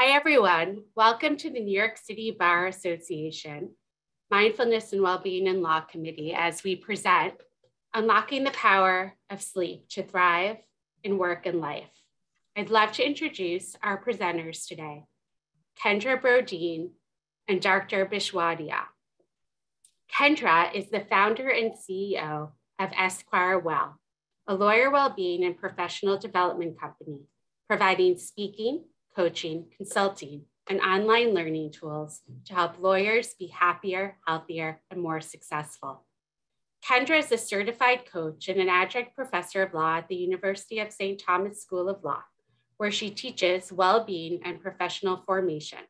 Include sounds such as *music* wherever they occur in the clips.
Hi, everyone. Welcome to the New York City Bar Association Mindfulness and Wellbeing and Law Committee as we present Unlocking the Power of Sleep to Thrive in Work and Life. I'd love to introduce our presenters today, Kendra Brodin and Dr. Bijwadia. Kendra is the founder and CEO of EsquireWell, a lawyer well-being and professional development company, providing speaking, coaching, consulting, and online learning tools to help lawyers be happier, healthier, and more successful. Kendra is a certified coach and an adjunct professor of law at the University of St. Thomas School of Law, where she teaches well-being and professional formation.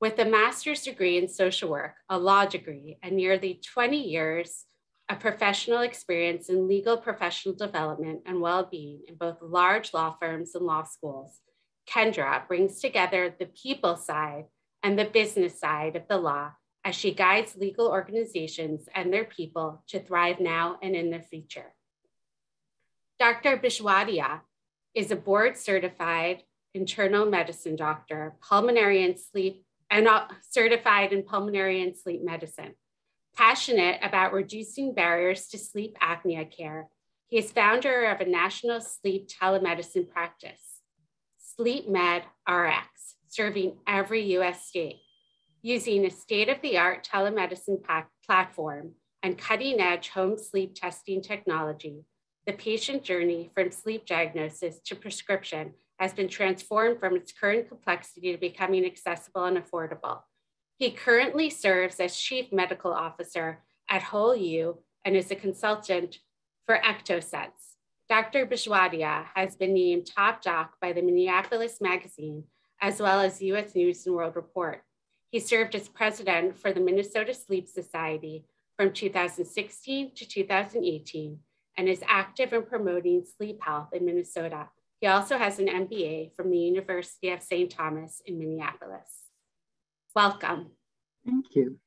With a master's degree in social work, a law degree, and nearly 20 years of professional experience in legal professional development and well-being in both large law firms and law schools, Kendra brings together the people side and the business side of the law as she guides legal organizations and their people to thrive now and in the future. Dr. Bijwadia is a board certified internal medicine doctor, pulmonary and sleep, and uh, certified in pulmonary and sleep medicine. Passionate about reducing barriers to sleep apnea care, he is founder of a national sleep telemedicine practice. SleepMed RX, serving every US state, using a state-of-the-art telemedicine platform and cutting-edge home sleep testing technology, the patient journey from sleep diagnosis to prescription has been transformed from its current complexity to becoming accessible and affordable. He currently serves as Chief Medical Officer at WholeU and is a consultant for Ectosense, Dr. Bijwadia has been named top doc by the Minneapolis Magazine, as well as US News and World Report. He served as president for the Minnesota Sleep Society from 2016 to 2018 and is active in promoting sleep health in Minnesota. He also has an MBA from the University of St. Thomas in Minneapolis. Welcome. Thank you.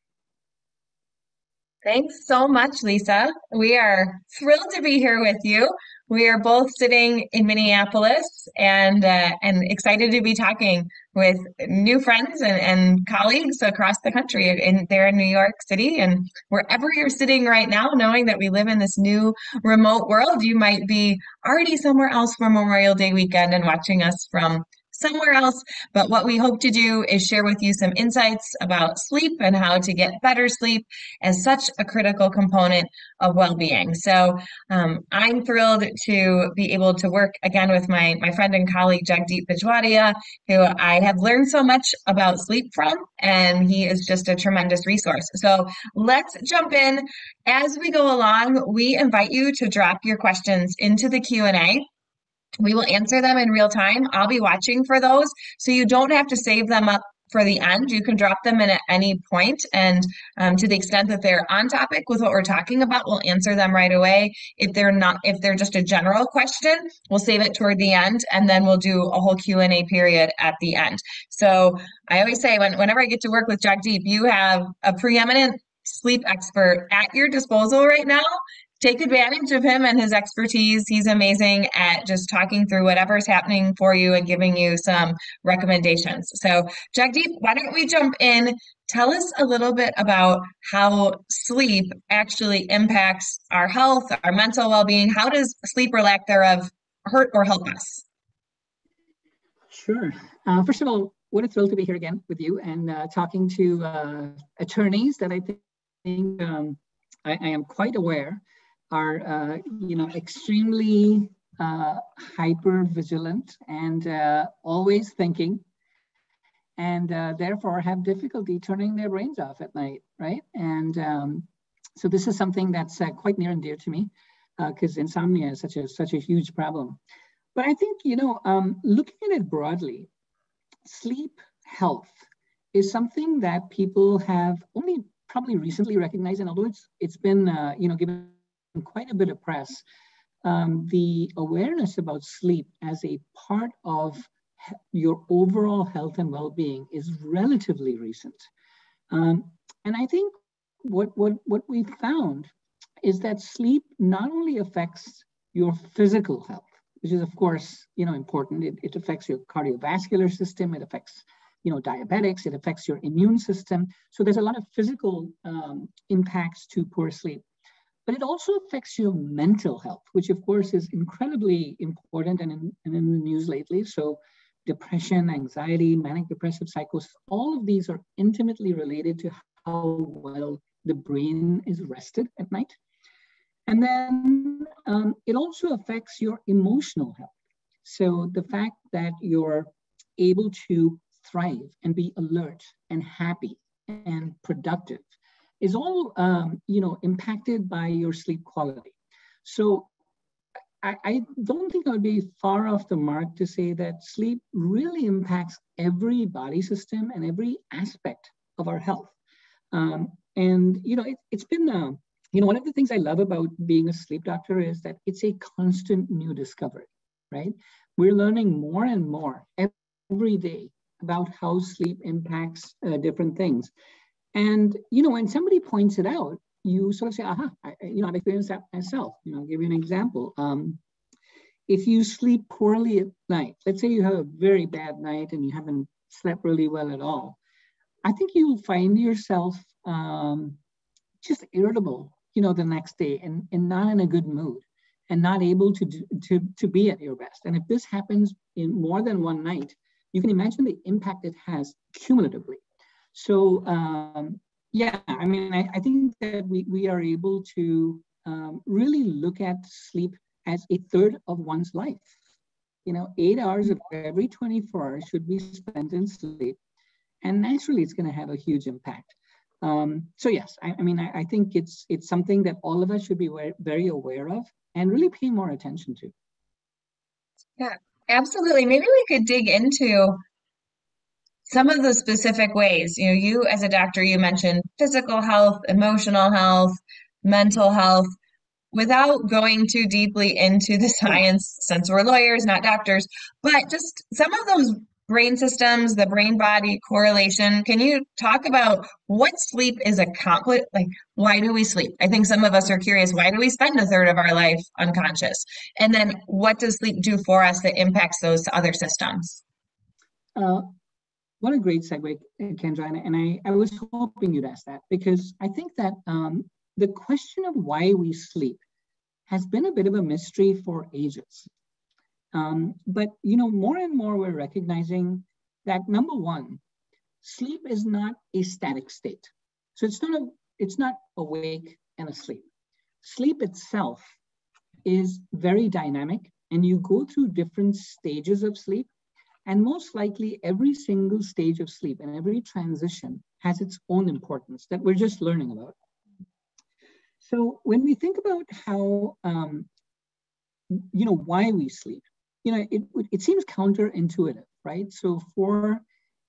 Thanks so much, Lisa. We are thrilled to be here with you. We are both sitting in Minneapolis and uh, and excited to be talking with new friends and, and colleagues across the country in there in New York City and wherever you're sitting right now, knowing that we live in this new remote world, you might be already somewhere else for Memorial Day weekend and watching us from somewhere else. But what we hope to do is share with you some insights about sleep and how to get better sleep as such a critical component of well-being. So um, I'm thrilled to be able to work again with my, my friend and colleague Jagdeep Bijwadia, who I have learned so much about sleep from, and he is just a tremendous resource. So let's jump in. As we go along, we invite you to drop your questions into the Q&A. We will answer them in real time. I'll be watching for those. So you don't have to save them up for the end. You can drop them in at any point, and um, to the extent that they're on topic with what we're talking about, we'll answer them right away. If they're not, if they're just a general question, we'll save it toward the end, and then we'll do a whole Q and A period at the end. So I always say, when, whenever I get to work with Jagdeep, you have a preeminent sleep expert at your disposal right now take advantage of him and his expertise. He's amazing at just talking through whatever's happening for you and giving you some recommendations. So, Jagdeep, why don't we jump in? Tell us a little bit about how sleep actually impacts our health, our mental well being. How does sleep or lack thereof hurt or help us? Sure. Uh, first of all, what a thrill to be here again with you and uh, talking to uh, attorneys that I think um, I, I, am quite aware are, uh, you know, extremely uh, hyper vigilant and uh, always thinking and uh, therefore have difficulty turning their brains off at night, right? And um, so this is something that's uh, quite near and dear to me because uh, insomnia is such a such a huge problem. But I think you know, um, looking at it broadly, sleep health is something that people have only probably recently recognized, and although it's it's been you know given quite a bit of press, um, the awareness about sleep as a part of your overall health and well-being is relatively recent. Um, and I think what, what, what we've found is that sleep not only affects your physical health, which is of course, you know, important. It, it affects your cardiovascular system. It affects, you know, diabetics. It affects your immune system. So there's a lot of physical um, impacts to poor sleep. But it also affects your mental health, which of course is incredibly important and in, and in the news lately. So depression, anxiety, manic depressive psychosis, all of these are intimately related to how well the brain is rested at night. And then um, it also affects your emotional health. So the fact that you're able to thrive and be alert and happy and productive is all um, you know impacted by your sleep quality. So I, I, don't think I would be far off the mark to say that sleep really impacts every body system and every aspect of our health. Um, and you know, it, has been uh, you know one of the things I love about being a sleep doctor is that it's a constant new discovery, right? We're learning more and more every day about how sleep impacts uh, different things. And you know, when somebody points it out, you sort of say, aha, I, you know, I've experienced that myself. You know, I'll give you an example. Um, if you sleep poorly at night, let's say you have a very bad night and you haven't slept really well at all, I think you'll find yourself um, just irritable, you know, the next day and, and not in a good mood and not able to, do, to, to be at your best. And if this happens in more than one night, you can imagine the impact it has cumulatively. So um, yeah, I mean, I, I, think that we, we are able to um, really look at sleep as a third of one's life. You know, eight hours of every 24 hours should be spent in sleep. And naturally, it's going to have a huge impact. Um, so yes, I, I mean, I, I, think it's it's something that all of us should be very aware of and really pay more attention to. Yeah, absolutely. Maybe we could dig into some of the specific ways, you know, you as a doctor, you mentioned physical health, emotional health, mental health, without going too deeply into the *laughs* science, since we're lawyers, not doctors, but just some of those brain systems, the brain body correlation. Can you talk about what sleep is accomplished? Like, why do we sleep? I think some of us are curious why do we spend a third of our life unconscious? And then what does sleep do for us that impacts those other systems? Uh, what a great segue, Kendra. And I, I was hoping you'd ask that because I think that um, the question of why we sleep has been a bit of a mystery for ages. Um, but you know, more and more we're recognizing that number one, sleep is not a static state. So it's not a, it's not awake and asleep. Sleep itself is very dynamic, and you go through different stages of sleep and most likely, every single stage of sleep and every transition has its own importance that we're just learning about. So when we think about how, um, you know, why we sleep, you know, it, it seems counterintuitive, right? So for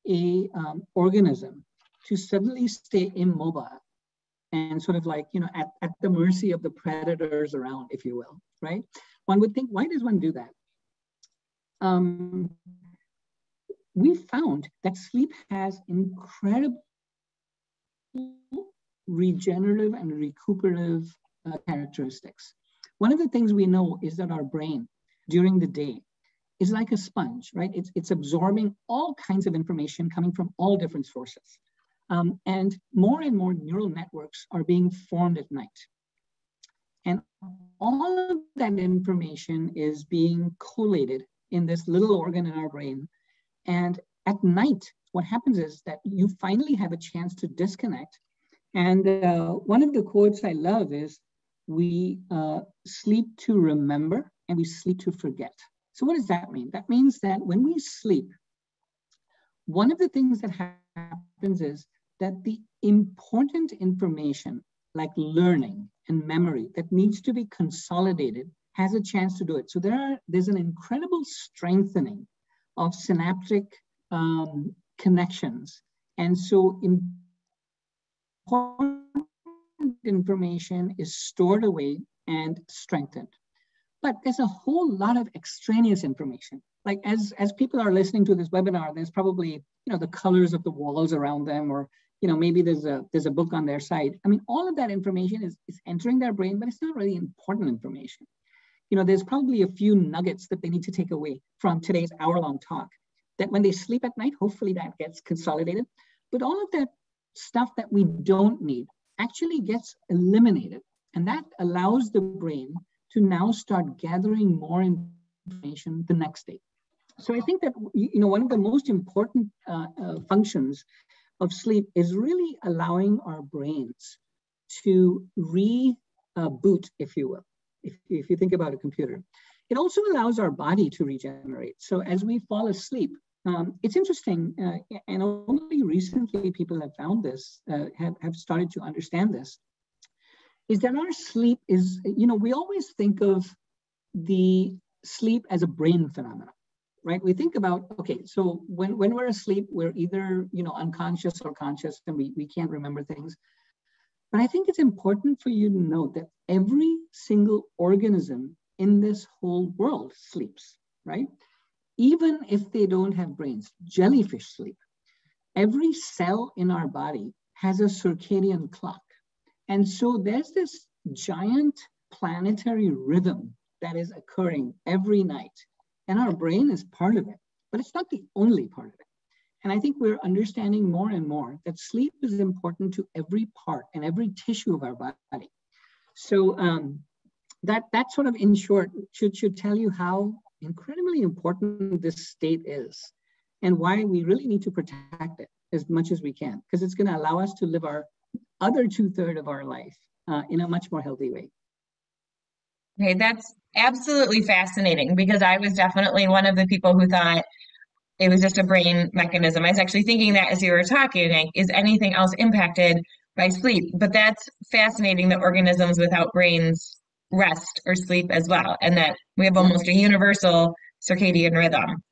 a um, organism to suddenly stay immobile and sort of like, you know, at, at the mercy of the predators around, if you will, right? One would think, why does one do that? Um, we found that sleep has incredible regenerative and recuperative uh, characteristics. One of the things we know is that our brain during the day is like a sponge, right? It's, it's absorbing all kinds of information coming from all different sources. Um, and more and more neural networks are being formed at night. And all of that information is being collated in this little organ in our brain and at night, what happens is that you finally have a chance to disconnect. And uh, one of the quotes I love is, we uh, sleep to remember and we sleep to forget. So what does that mean? That means that when we sleep, one of the things that happens is that the important information like learning and memory that needs to be consolidated has a chance to do it. So there are, there's an incredible strengthening of synaptic um, connections. And so important information is stored away and strengthened. But there's a whole lot of extraneous information. Like as, as people are listening to this webinar, there's probably, you know, the colors of the walls around them, or, you know, maybe there's a, there's a book on their side. I mean, all of that information is, is entering their brain, but it's not really important information you know, there's probably a few nuggets that they need to take away from today's hour long talk that when they sleep at night, hopefully that gets consolidated. But all of that stuff that we don't need actually gets eliminated. And that allows the brain to now start gathering more information the next day. So I think that you know one of the most important uh, uh, functions of sleep is really allowing our brains to reboot, uh, if you will, if, if you think about a computer. It also allows our body to regenerate. So as we fall asleep, um, it's interesting, uh, and only recently people have found this, uh, have, have started to understand this, is that our sleep is, you know, we always think of the sleep as a brain phenomenon, right? We think about, okay, so when, when we're asleep, we're either, you know, unconscious or conscious and we, we can't remember things. But I think it's important for you to note that every single organism in this whole world sleeps, right? even if they don't have brains, jellyfish sleep. Every cell in our body has a circadian clock. And so there's this giant planetary rhythm that is occurring every night. And our brain is part of it, but it's not the only part of it. And I think we're understanding more and more that sleep is important to every part and every tissue of our body. So um, that, that sort of in short should, should tell you how incredibly important this state is and why we really need to protect it as much as we can, because it's going to allow us to live our other two third of our life uh, in a much more healthy way. Okay, that's absolutely fascinating because I was definitely one of the people who thought it was just a brain mechanism. I was actually thinking that as you were talking, like, is anything else impacted by sleep? But that's fascinating that organisms without brains rest or sleep as well, and that we have almost a universal circadian rhythm.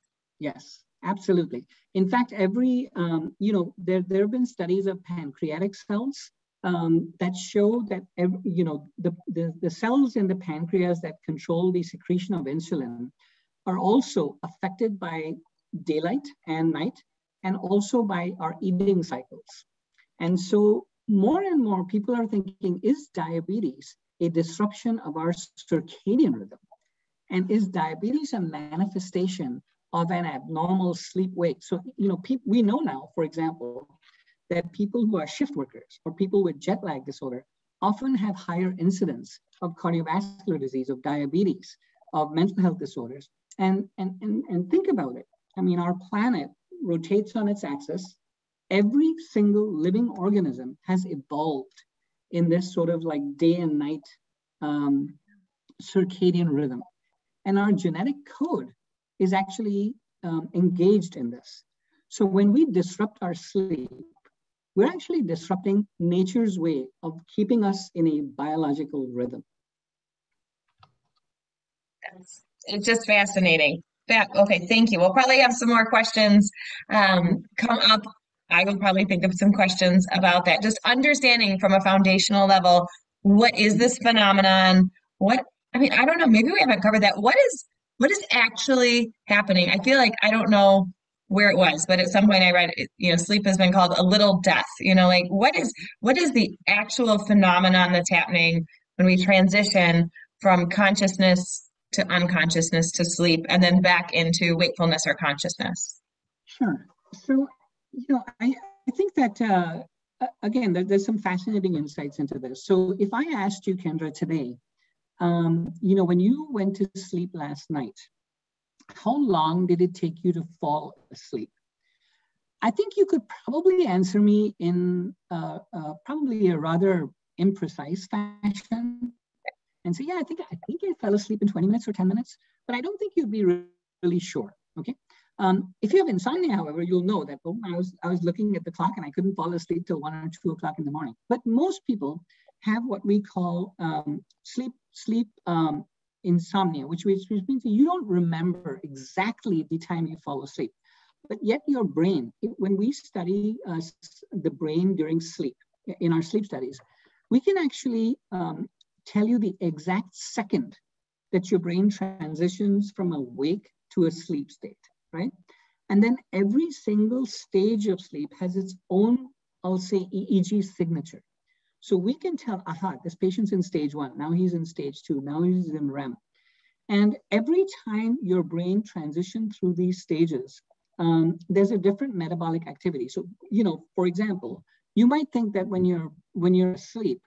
Yes, absolutely. In fact, every, um, you know, there, there have been studies of pancreatic cells um, that show that, every, you know, the, the, the cells in the pancreas that control the secretion of insulin are also affected by daylight and night, and also by our eating cycles. And so more and more people are thinking, is diabetes a disruption of our circadian rhythm? And is diabetes a manifestation of an abnormal sleep wake? So, you know, we know now, for example, that people who are shift workers or people with jet lag disorder often have higher incidence of cardiovascular disease, of diabetes, of mental health disorders. And, and, and, and think about it. I mean, our planet rotates on its axis. Every single living organism has evolved in this sort of like day and night um, circadian rhythm. And our genetic code is actually um, engaged in this. So when we disrupt our sleep, we're actually disrupting nature's way of keeping us in a biological rhythm. It's just fascinating. That, okay, thank you. We'll probably have some more questions um, come up I will probably think of some questions about that. Just understanding from a foundational level, what is this phenomenon? What I mean, I don't know. Maybe we haven't covered that. What is what is actually happening? I feel like I don't know where it was, but at some point I read, you know, sleep has been called a little death. You know, like what is what is the actual phenomenon that's happening when we transition from consciousness to unconsciousness to sleep, and then back into wakefulness or consciousness? Sure. So you know, I, I think that, uh, again, there, there's some fascinating insights into this. So if I asked you, Kendra, today, um, you know, when you went to sleep last night, how long did it take you to fall asleep? I think you could probably answer me in uh, uh, probably a rather imprecise fashion and say, yeah, I think I think I fell asleep in 20 minutes or 10 minutes, but I don't think you'd be really sure. Okay. Um, if you have insomnia, however, you'll know that oh, I was I was looking at the clock and I couldn't fall asleep till one or two o'clock in the morning. But most people have what we call um, sleep sleep um, insomnia, which, which means you don't remember exactly the time you fall asleep, but yet your brain. It, when we study uh, the brain during sleep in our sleep studies, we can actually um, tell you the exact second that your brain transitions from awake to a sleep state right? And then every single stage of sleep has its own, I'll say, EEG signature. So we can tell, aha, this patient's in stage one, now he's in stage two, now he's in REM. And every time your brain transitions through these stages, um, there's a different metabolic activity. So, you know, for example, you might think that when you're when you're asleep,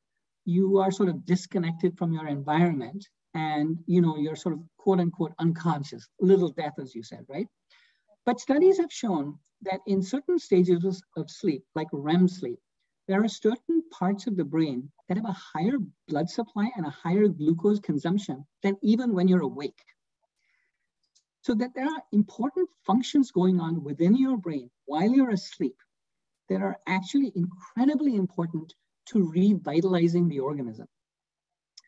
you are sort of disconnected from your environment and you know you're sort of quote unquote unconscious, little death, as you said, right? But studies have shown that in certain stages of sleep, like REM sleep, there are certain parts of the brain that have a higher blood supply and a higher glucose consumption than even when you're awake. So that there are important functions going on within your brain while you're asleep that are actually incredibly important to revitalizing the organism.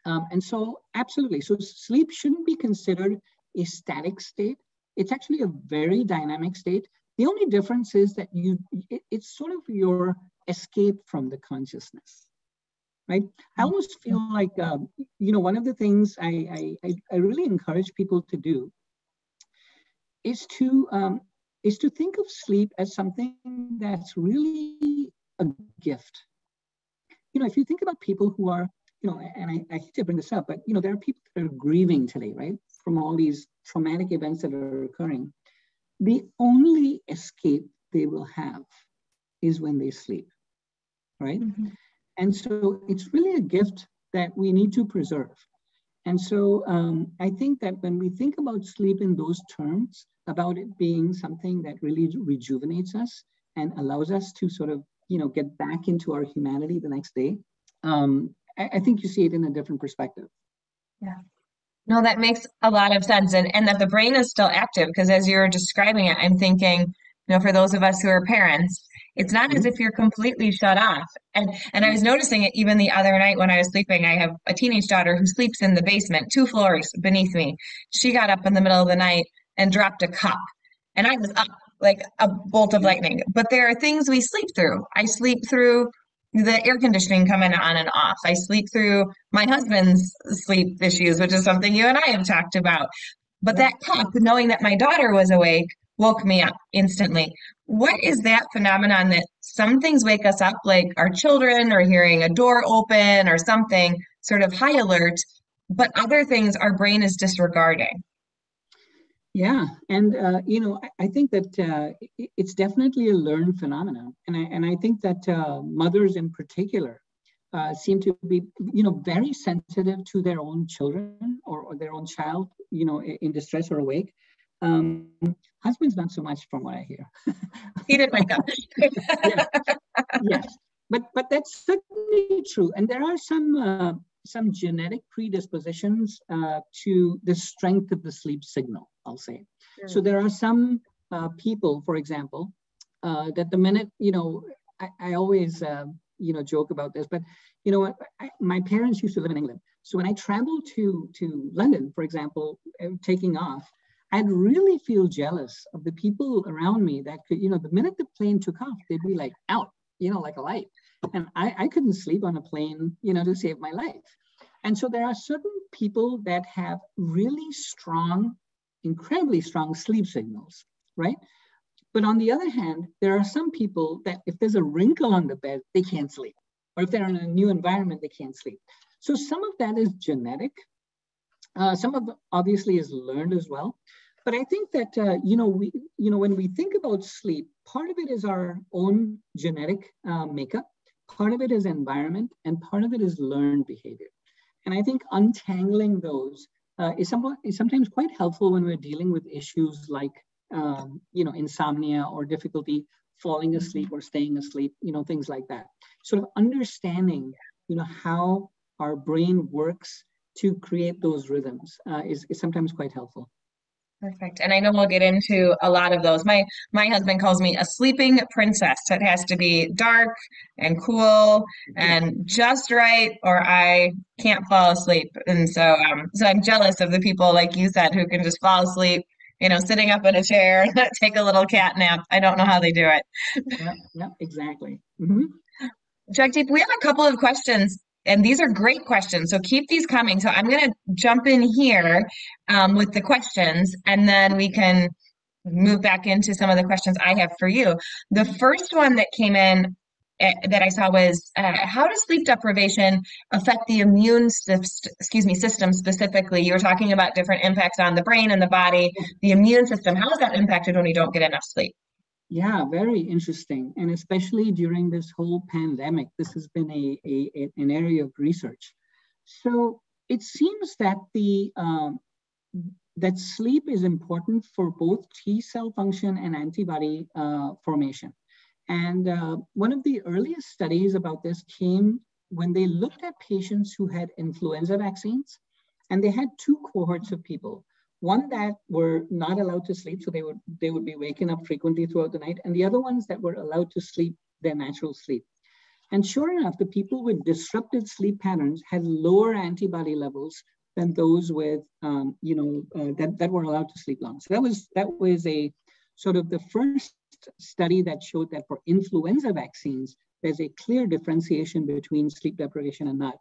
Um, and so, absolutely. So, sleep shouldn't be considered a static state. It's actually a very dynamic state. The only difference is that you, it, it's sort of your escape from the consciousness, right? I almost feel like, um, you know, one of the things I, I, I really encourage people to do is to um, is to think of sleep as something that's really a gift. You know, if you think about people who are, you know, and I, I hate to bring this up, but you know, there are people that are grieving today, right, from all these traumatic events that are occurring. The only escape they will have is when they sleep, right? Mm-hmm. And so it's really a gift that we need to preserve. And so um, I think that when we think about sleep in those terms, about it being something that really rejuvenates us and allows us to sort of, you know, get back into our humanity the next day, um, I, I think you see it in a different perspective. Yeah. No, that makes a lot of sense. And, and that the brain is still active because as you're describing it, I'm thinking, you know, for those of us who are parents, it's not as mm-hmm. if you're completely shut off. And and I was noticing it even the other night when I was sleeping. I have a teenage daughter who sleeps in the basement, two floors beneath me. She got up in the middle of the night and dropped a cup. And I was up like a bolt of lightning. But there are things we sleep through. I sleep through the air conditioning coming on and off. I sleep through my husband's sleep issues, which is something you and I have talked about. But that cup, knowing that my daughter was awake, woke me up instantly. What is that phenomenon that some things wake us up, like our children or hearing a door open or something, sort of high alert, but other things our brain is disregarding? Yeah, and uh, you know, I, I think that uh, it's definitely a learned phenomenon, and I and I think that uh, mothers in particular uh, seem to be, you know, very sensitive to their own children or, or their own child, you know, in distress or awake, um, husbands, not so much from what I hear. he didn't wake up. *laughs* yes. yes, but but that's certainly true. And there are some uh, some genetic predispositions uh, to the strength of the sleep signal. I'll say. So there are some uh, people, for example, uh, that the minute you know, I, I always uh, you know joke about this, but you know? I, my parents used to live in England. So when I traveled to to London, for example, uh, taking off, I'd really feel jealous of the people around me that could, you know, the minute the plane took off, they'd be like out, you know, like a light. And I, I couldn't sleep on a plane, you know, to save my life. And so there are certain people that have really strong, incredibly strong sleep signals, right? But on the other hand, there are some people that if there's a wrinkle on the bed, they can't sleep. Or if they're in a new environment, they can't sleep. So some of that is genetic, uh, some of obviously is learned as well. But I think that, uh, you know, we, you know, when we think about sleep, part of it is our own genetic uh, makeup, part of it is environment, and part of it is learned behavior. And I think untangling those uh, is, somewhat, is sometimes quite helpful when we're dealing with issues like, um, you know, insomnia or difficulty falling asleep or staying asleep, you know, things like that. Sort of understanding, you know, how our brain works to create those rhythms uh, is, is sometimes quite helpful. Perfect. And I know we'll get into a lot of those. My my husband calls me a sleeping princess. It has to be dark and cool and just right or I can't fall asleep. And so um so I'm jealous of the people like you said who can just fall asleep, you know, sitting up in a chair, *laughs* take a little cat nap. I don't know how they do it. Yeah, yeah exactly. Mm-hmm. Jagdeep, we have a couple of questions and these are great questions. So keep these coming. So I'm going to jump in here um, with the questions, and then we can move back into some of the questions I have for you. The first one that came in uh, that I saw was uh, how does sleep deprivation affect the immune excuse me system specifically? You were talking about different impacts on the brain and the body. The immune system, how is that impacted when you don't get enough sleep? Yeah, very interesting, and especially during this whole pandemic, this has been a, a an area of research. So it seems that the um, that sleep is important for both T cell function and antibody uh, formation. And uh, one of the earliest studies about this came when they looked at patients who had influenza vaccines, and they had two cohorts of people. One that were not allowed to sleep, so they would they would be waking up frequently throughout the night, and the other ones that were allowed to sleep their natural sleep. And sure enough, the people with disrupted sleep patterns had lower antibody levels than those with, um, you know, uh, that, that were allowed to sleep long. So that was, that was a sort of the first study that showed that for influenza vaccines, there's a clear differentiation between sleep deprivation and not.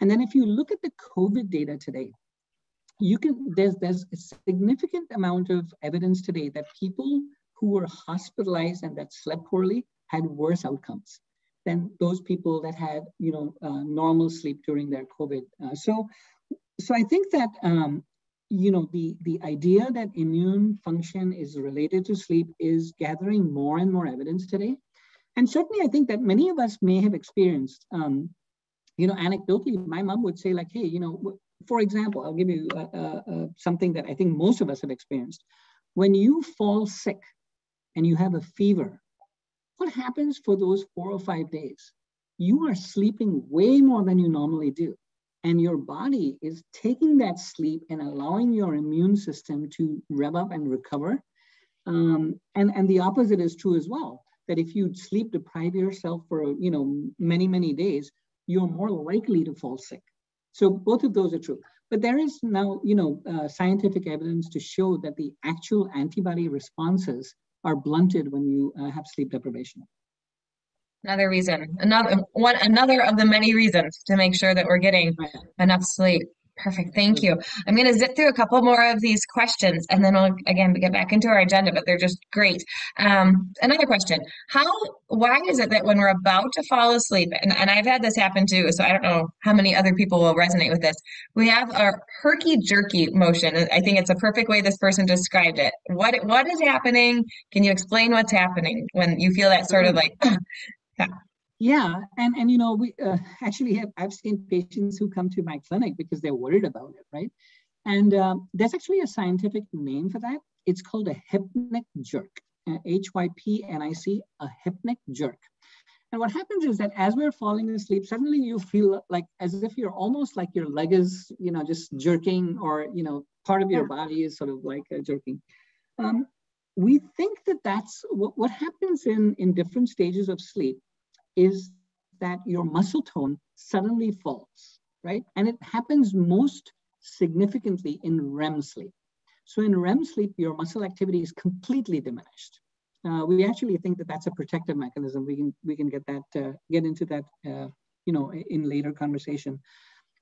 And then if you look at the COVID data today, you can, there's, there's a significant amount of evidence today that people who were hospitalized and that slept poorly had worse outcomes than those people that had, you know, uh, normal sleep during their COVID. Uh, so so I think that um, you know the the idea that immune function is related to sleep is gathering more and more evidence today, and certainly I think that many of us may have experienced. Um, you know, anecdotally, my mom would say like, "Hey, you know, for example, I'll give you uh, uh, uh, something that I think most of us have experienced. When you fall sick and you have a fever, what happens for those four or five days? You are sleeping way more than you normally do and your body is taking that sleep and allowing your immune system to rev up and recover. Um, and, and the opposite is true as well, that if you sleep deprive yourself for, you know, many, many days, you're more likely to fall sick. So both of those are true. But there is now, you know, uh, scientific evidence to show that the actual antibody responses are blunted when you uh, have sleep deprivation. Another reason, another one, another of the many reasons to make sure that we're getting enough sleep. Perfect. Thank you. I'm going to zip through a couple more of these questions and then we'll again get back into our agenda, but they're just great. Um, another question. How, why is it that when we're about to fall asleep, and, and I've had this happen too, so I don't know how many other people will resonate with this. We have a herky jerky motion. I think it's a perfect way this person described it. What, what is happening? Can you explain what's happening when you feel that sort of like *clears throat* Yeah. Yeah, and and you know we uh, *laughs* actually have I've seen patients who come to my clinic because they're worried about it, right? And um, there's actually a scientific name for that. It's called a hypnic jerk, uh, H Y P N I C, a hypnic jerk. And what happens is that as we're falling asleep, suddenly you feel like as if you're almost like your leg is, you know, just jerking, or you know, part of your body is sort of like uh, jerking. Um, we think that that's what, what happens in in different stages of sleep is that your muscle tone suddenly falls, right? And it happens most significantly in REM sleep. So in REM sleep, your muscle activity is completely diminished. Uh, we actually think that that's a protective mechanism. We can we can get that uh, get into that uh, you know in later conversation.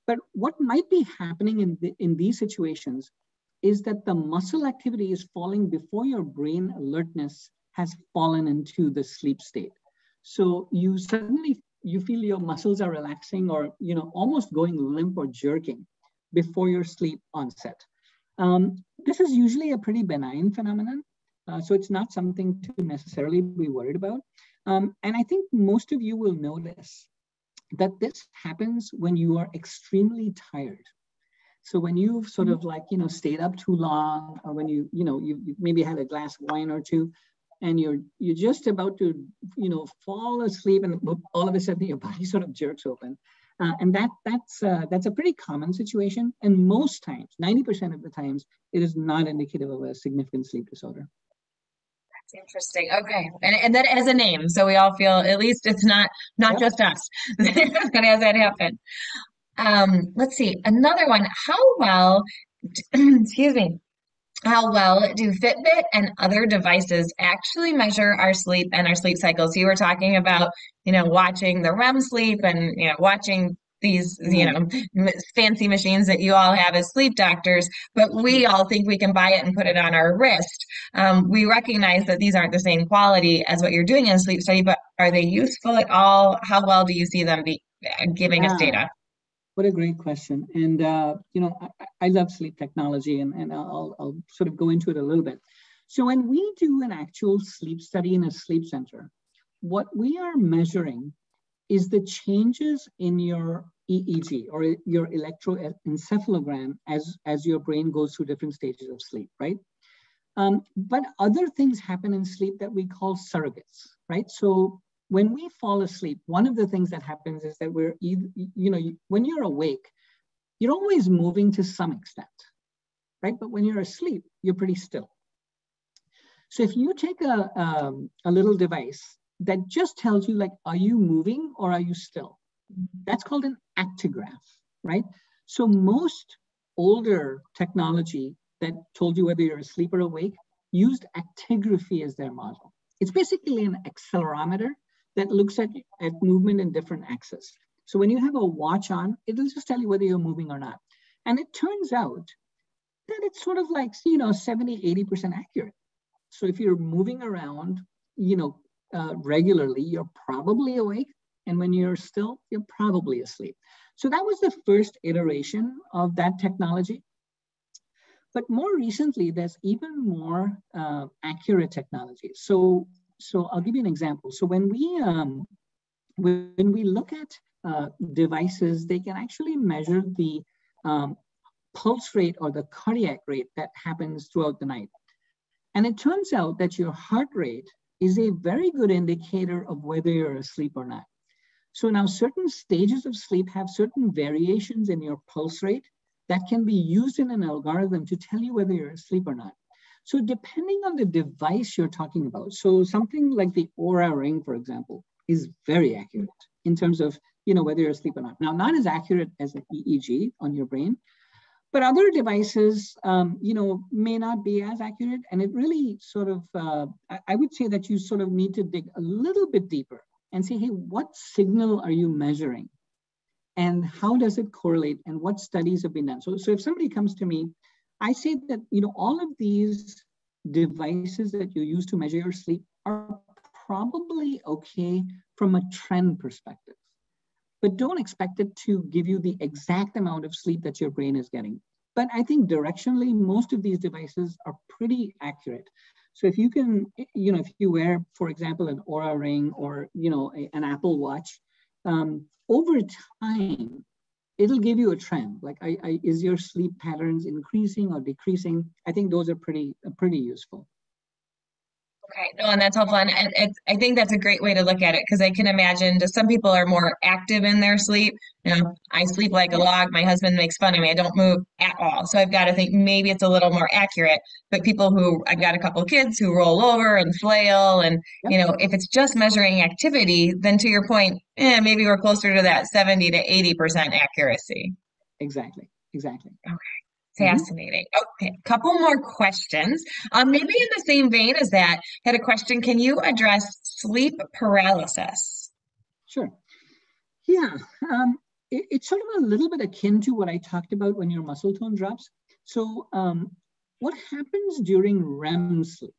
But what might be happening in the, in these situations is that the muscle activity is falling before your brain alertness has fallen into the sleep state. So you suddenly you feel your muscles are relaxing or you know almost going limp or jerking before your sleep onset. Um, this is usually a pretty benign phenomenon, uh, so it's not something to necessarily be worried about. Um, and I think most of you will notice that this happens when you are extremely tired. So when you've sort of like, you know, stayed up too long or when you, you know, you, you maybe had a glass of wine or two, and you're you're just about to you know fall asleep and all of a sudden your *laughs* body sort of jerks open. Uh, and that that's uh, that's a pretty common situation. And most times 90% of the times it is not indicative of a significant sleep disorder. That's interesting. Okay. And, and that has a name. So we all feel at least it's not not yep. just us. *laughs* That has that happen. Um let's see. Another one. How well *clears throat* excuse me how well do Fitbit and other devices actually measure our sleep and our sleep cycles? You were talking about, you know, watching the REM sleep and, you know, watching these, you know, fancy machines that you all have as sleep doctors, but we all think we can buy it and put it on our wrist. Um, we recognize that these aren't the same quality as what you're doing in a sleep study, but are they useful at all? How well do you see them be uh, giving yeah. us data? What a great question. And, uh, you know, I, I, love sleep technology and, and I'll, I'll sort of go into it a little bit. So when we do an actual sleep study in a sleep center, what we are measuring is the changes in your EEG or your electroencephalogram as, as your brain goes through different stages of sleep, right? Um, but other things happen in sleep that we call surrogates, right? So when we fall asleep, one of the things that happens is that we're, you know, when you're awake, you're always moving to some extent, right? But when you're asleep, you're pretty still. So if you take a, um, a little device that just tells you like, are you moving or are you still? That's called an actigraph, right? So most older technology that told you whether you're asleep or awake used actigraphy as their model. It's basically an accelerometer that looks at, at movement in different axes. So when you have a watch on, it'll just tell you whether you're moving or not. And it turns out that it's sort of like, you know, 70, 80% accurate. So if you're moving around, you know, uh, regularly, you're probably awake. And when you're still, you're probably asleep. So that was the first iteration of that technology. But more recently, there's even more uh, accurate technology. So, so I'll give you an example. So when we um, when we look at uh, devices, they can actually measure the um, pulse rate or the cardiac rate that happens throughout the night. And it turns out that your heart rate is a very good indicator of whether you're asleep or not. So now certain stages of sleep have certain variations in your pulse rate that can be used in an algorithm to tell you whether you're asleep or not. So depending on the device you're talking about, so something like the Oura Ring, for example, is very accurate in terms of you know whether you're asleep or not. Now, not as accurate as an EEG on your brain, but other devices, um, you know, may not be as accurate. And it really sort of, uh, I would say that you sort of need to dig a little bit deeper and say, hey, what signal are you measuring? And how does it correlate? And what studies have been done? So, so if somebody comes to me, I say that, you know, all of these devices that you use to measure your sleep are probably okay from a trend perspective but don't expect it to give you the exact amount of sleep that your brain is getting. But I think directionally, most of these devices are pretty accurate. So if you can, you know, if you wear, for example, an Oura ring or, you know, a, an Apple watch, um, over time, it'll give you a trend. Like, I, I, is your sleep patterns increasing or decreasing? I think those are pretty, pretty useful. Okay, no, and that's helpful. And it's, I think that's a great way to look at it because I can imagine just some people are more active in their sleep. You know, I sleep like a log. My husband makes fun of me. I don't move at all. So I've got to think maybe it's a little more accurate. But people who I've got a couple of kids who roll over and flail, and you know, if it's just measuring activity, then to your point, eh, maybe we're closer to that 70 to 80% accuracy. Exactly. Exactly. Okay. Mm-hmm. Fascinating. Okay, a couple more questions. Um, maybe in the same vein as that, had a question. Can you address sleep paralysis? Sure. Yeah, um, it, it's sort of a little bit akin to what I talked about when your muscle tone drops. So, um, what happens during REM sleep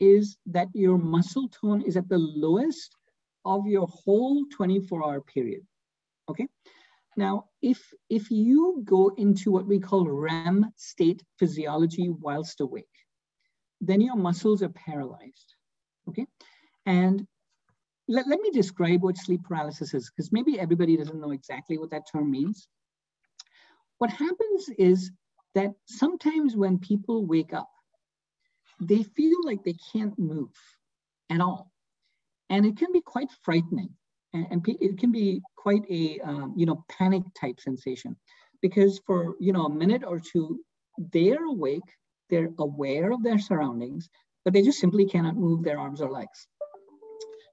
is that your muscle tone is at the lowest of your whole 24 hour period. Okay. Now, if, if you go into what we call REM state physiology whilst awake, then your muscles are paralyzed, okay? And let, let me describe what sleep paralysis is, because maybe everybody doesn't know exactly what that term means. What happens is that sometimes when people wake up, they feel like they can't move at all. And it can be quite frightening and, and it can be quite a um, you know panic type sensation. Because for you know a minute or two they're awake they're aware of their surroundings but they just simply cannot move their arms or legs.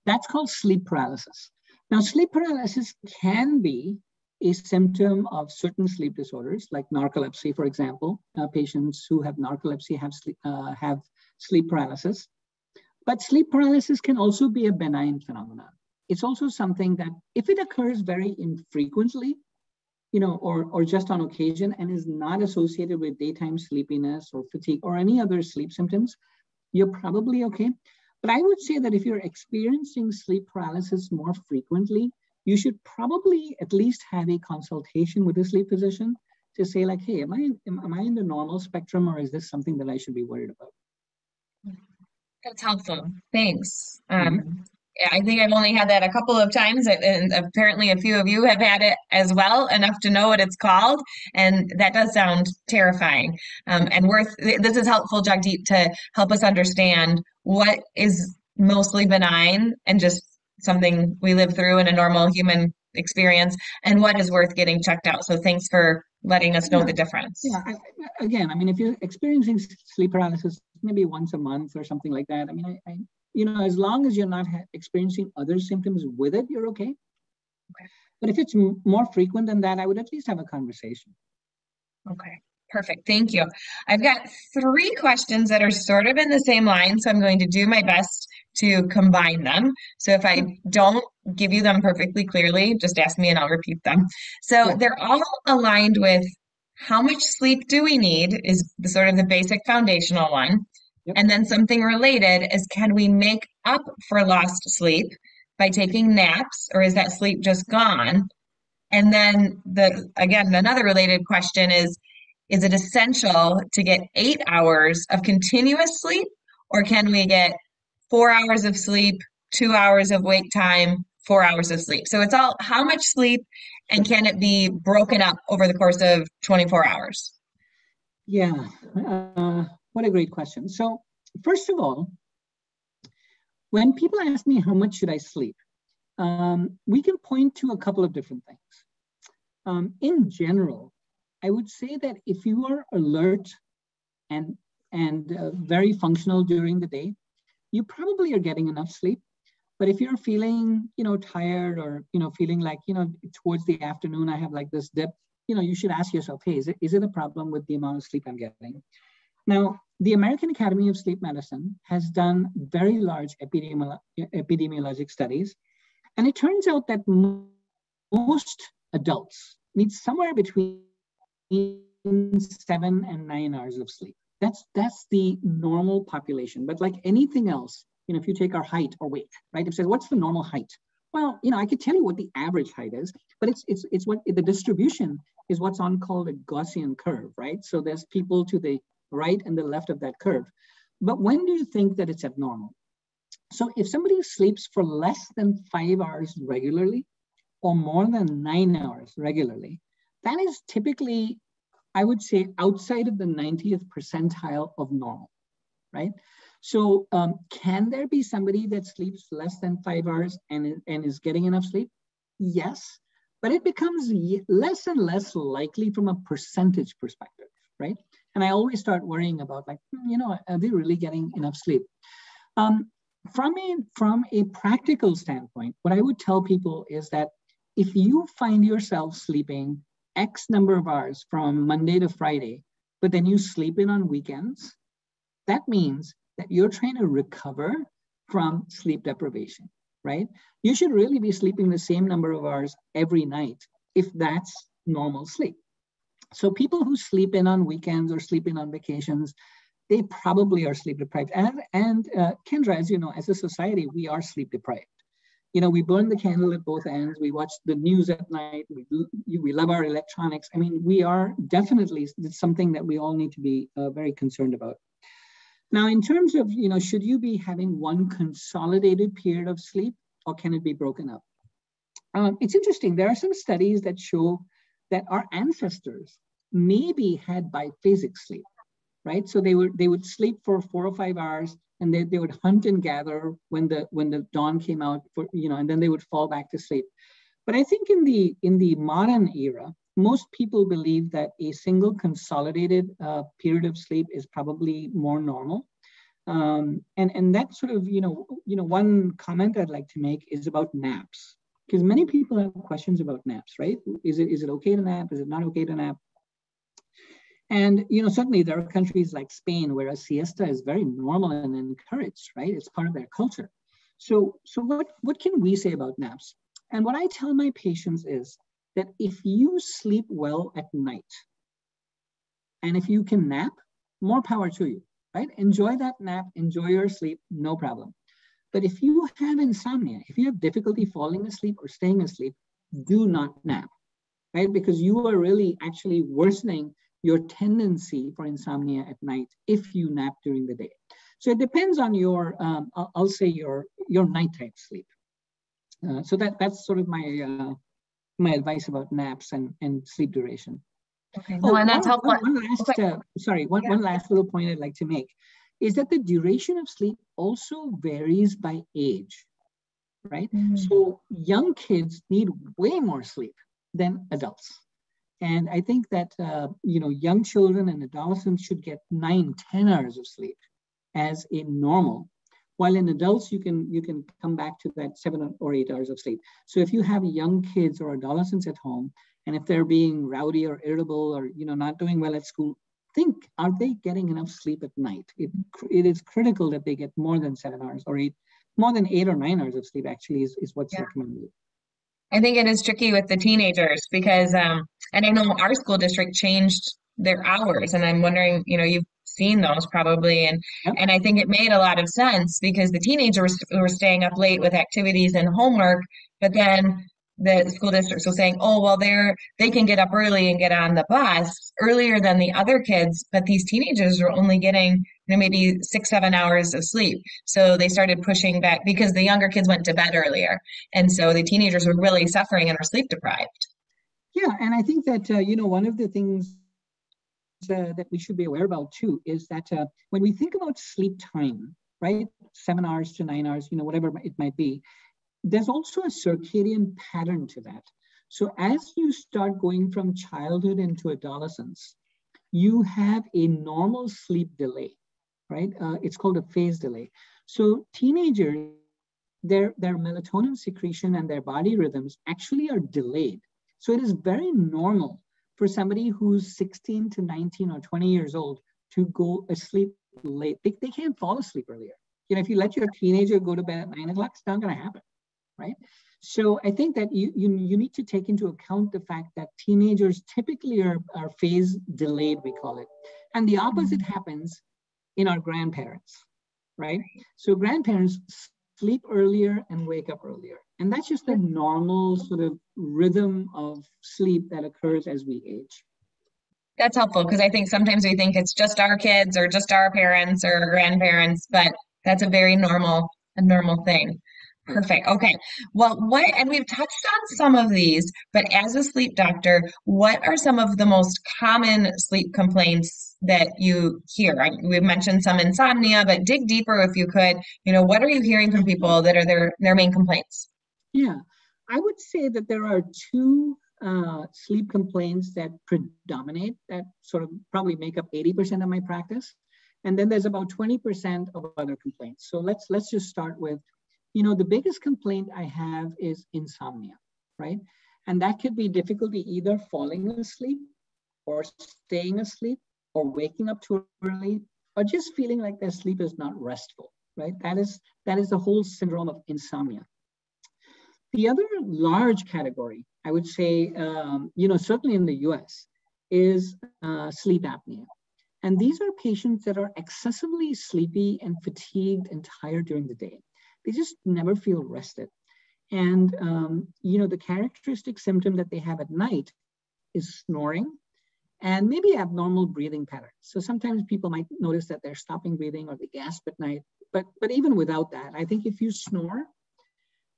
That's called sleep paralysis. Now sleep paralysis can be a symptom of certain sleep disorders like narcolepsy for example. Uh, patients who have narcolepsy have sleep, uh, have sleep paralysis. But sleep paralysis can also be a benign phenomenon it's also something that if it occurs very infrequently, you know, or, or just on occasion and is not associated with daytime sleepiness or fatigue or any other sleep symptoms, you're probably okay. But I would say that if you're experiencing sleep paralysis more frequently, you should probably at least have a consultation with a sleep physician to say like, hey, am I, am, am I in the normal spectrum or is this something that I should be worried about? That's helpful. Thanks. Um, mm-hmm. I think I've only had that a couple of times, and apparently a few of you have had it as well, enough to know what it's called. And that does sound terrifying um, and worth. This is helpful, Jagdeep, to help us understand what is mostly benign and just something we live through in a normal human experience, and what is worth getting checked out. So thanks for letting us know yeah. the difference. Yeah, again, I mean, if you're experiencing sleep paralysis maybe once a month or something like that, I mean, I, I you know, as long as you're not experiencing other symptoms with it, you're okay. okay. But if it's more frequent than that, I would at least have a conversation. Okay. Perfect. Thank you. I've got three questions that are sort of in the same line, so I'm going to do my best to combine them. So if I hmm. don't give you them perfectly clearly, just ask me and I'll repeat them. So they're all aligned with how much sleep do we need is sort of the basic foundational one. Yep. And then something related is can we make up for lost sleep by taking naps or is that sleep just gone? And then the again another related question is is it essential to get 8 hours of continuous sleep or can we get 4 hours of sleep, 2 hours of wake time, 4 hours of sleep? So it's all how much sleep and can it be broken up over the course of 24 hours? Yeah. Uh, what a great question. So, first of all, when people ask me how much should I sleep, um, we can point to a couple of different things. Um, in general, I would say that if you are alert and and uh, very functional during the day, you probably are getting enough sleep. But if you're feeling, you know, tired or you know, feeling like, you know, towards the afternoon I have like this dip, you know, you should ask yourself, hey, is it is it a problem with the amount of sleep I'm getting? Now, the American Academy of Sleep Medicine has done very large epidemiolo epidemiologic studies, and it turns out that most adults need somewhere between seven and nine hours of sleep. That's that's the normal population. But like anything else, you know, if you take our height or weight, right? It says what's the normal height? Well, you know, I could tell you what the average height is, but it's it's it's what the distribution is what's on called a Gaussian curve, right? So there's people to the right and the left of that curve. But when do you think that it's abnormal? So if somebody sleeps for less than five hours regularly or more than nine hours regularly, that is typically, I would say, outside of the 90th percentile of normal, right? So um, can there be somebody that sleeps less than five hours and, and is getting enough sleep? Yes, but it becomes less and less likely from a percentage perspective, right? And I always start worrying about like, hmm, you know, are they really getting enough sleep? Um, from a from a practical standpoint, what I would tell people is that if you find yourself sleeping X number of hours from Monday to Friday, but then you sleep in on weekends, that means that you're trying to recover from sleep deprivation, right? You should really be sleeping the same number of hours every night if that's normal sleep. So people who sleep in on weekends or sleep in on vacations, they probably are sleep deprived. And, and uh, Kendra, as you know, as a society, we are sleep deprived. You know, we burn the candle at both ends. We watch the news at night. We, we love our electronics. I mean, we are definitely something that we all need to be uh, very concerned about. Now, in terms of, you know, should you be having one consolidated period of sleep or can it be broken up? Um, it's interesting. There are some studies that show that our ancestors maybe had biphasic sleep, right? So they would they would sleep for four or five hours, and they, they would hunt and gather when the when the dawn came out for you know, and then they would fall back to sleep. But I think in the in the modern era, most people believe that a single consolidated uh, period of sleep is probably more normal. Um, and and that sort of you know you know one comment I'd like to make is about naps because many people have questions about naps, right? Is it is it okay to nap? Is it not okay to nap? And you know, certainly there are countries like Spain where a siesta is very normal and encouraged, right? It's part of their culture. So, so what, what can we say about naps? And what I tell my patients is that if you sleep well at night, and if you can nap, more power to you, right? Enjoy that nap, enjoy your sleep, no problem. But if you have insomnia, if you have difficulty falling asleep or staying asleep, do not nap, right? Because you are really actually worsening your tendency for insomnia at night if you nap during the day. So it depends on your, um, I'll say your your nighttime sleep. Uh, so that that's sort of my uh, my advice about naps and, and sleep duration. Okay, oh, no, and that's one, helpful. One, one last, okay. uh, sorry, one, yeah. one last little point I'd like to make is that the duration of sleep also varies by age, right? Mm. So young kids need way more sleep than adults. And I think that, uh, you know, young children and adolescents should get nine, 10 hours of sleep as a normal. While in adults, you can you can come back to that seven or eight hours of sleep. So if you have young kids or adolescents at home, and if they're being rowdy or irritable or you know not doing well at school, think are they getting enough sleep at night? It, it is critical that they get more than seven hours or eight, more than eight or nine hours of sleep actually is, is what's yeah. recommended. I think it is tricky with the teenagers because, um, and I know our school district changed their hours, and I'm wondering, you know, you've seen those probably, and yep. and I think it made a lot of sense because the teenagers were staying up late with activities and homework, but then the school districts were saying, oh, well, they're, they can get up early and get on the bus earlier than the other kids, but these teenagers are only getting, you know, maybe six, seven hours of sleep. So they started pushing back because the younger kids went to bed earlier. And so the teenagers were really suffering and were sleep deprived. Yeah. And I think that, uh, you know, one of the things uh, that we should be aware about too is that uh, when we think about sleep time, right, seven hours to nine hours, you know, whatever it might be, there's also a circadian pattern to that. So as you start going from childhood into adolescence, you have a normal sleep delay, right? Uh, it's called a phase delay. So teenagers, their, their melatonin secretion and their body rhythms actually are delayed. So it is very normal for somebody who's 16 to 19 or 20 years old to go asleep late. They, they can't fall asleep earlier. You know, if you let your teenager go to bed at nine o'clock, it's not going to happen right? So I think that you, you, you need to take into account the fact that teenagers typically are, are phase delayed, we call it. And the opposite mm-hmm. happens in our grandparents, right? So grandparents sleep earlier and wake up earlier. And that's just a normal sort of rhythm of sleep that occurs as we age. That's helpful because I think sometimes we think it's just our kids or just our parents or our grandparents, but that's a very normal, a normal thing. Perfect. Okay. Well, what, and we've touched on some of these, but as a sleep doctor, what are some of the most common sleep complaints that you hear? I, we've mentioned some insomnia, but dig deeper if you could. You know, what are you hearing from people that are their, their main complaints? Yeah, I would say that there are two uh, sleep complaints that predominate that sort of probably make up 80% of my practice. And then there's about 20% of other complaints. So let's let's just start with you know, the biggest complaint I have is insomnia, right? And that could be difficulty either falling asleep or staying asleep or waking up too early or just feeling like their sleep is not restful, right? That is, that is the whole syndrome of insomnia. The other large category, I would say, um, you know, certainly in the US, is uh, sleep apnea. And these are patients that are excessively sleepy and fatigued and tired during the day they just never feel rested. And, um, you know, the characteristic symptom that they have at night is snoring and maybe abnormal breathing patterns. So sometimes people might notice that they're stopping breathing or they gasp at night. But, but even without that, I think if you snore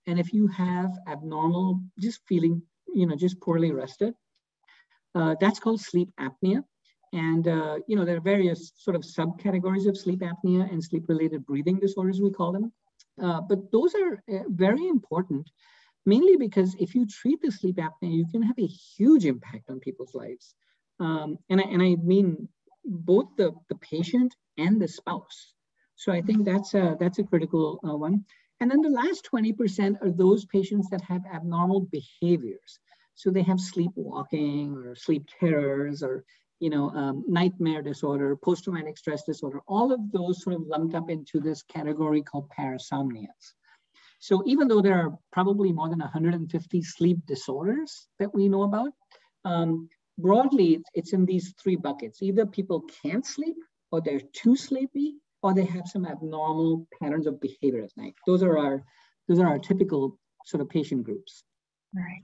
and if you have abnormal, just feeling, you know, just poorly rested, uh, that's called sleep apnea. And, uh, you know, there are various sort of subcategories of sleep apnea and sleep related breathing disorders, we call them. Uh, but those are uh, very important, mainly because if you treat the sleep apnea, you can have a huge impact on people's lives. Um, and, I, and I mean both the, the patient and the spouse. So I think that's a, that's a critical uh, one. And then the last 20% are those patients that have abnormal behaviors. So they have sleepwalking or sleep terrors or you know, um, nightmare disorder, post-traumatic stress disorder, all of those sort of lumped up into this category called parasomnias. So even though there are probably more than 150 sleep disorders that we know about, um, broadly, it's in these three buckets. Either people can't sleep, or they're too sleepy, or they have some abnormal patterns of behavior at night. Those are our those are our typical sort of patient groups. Right.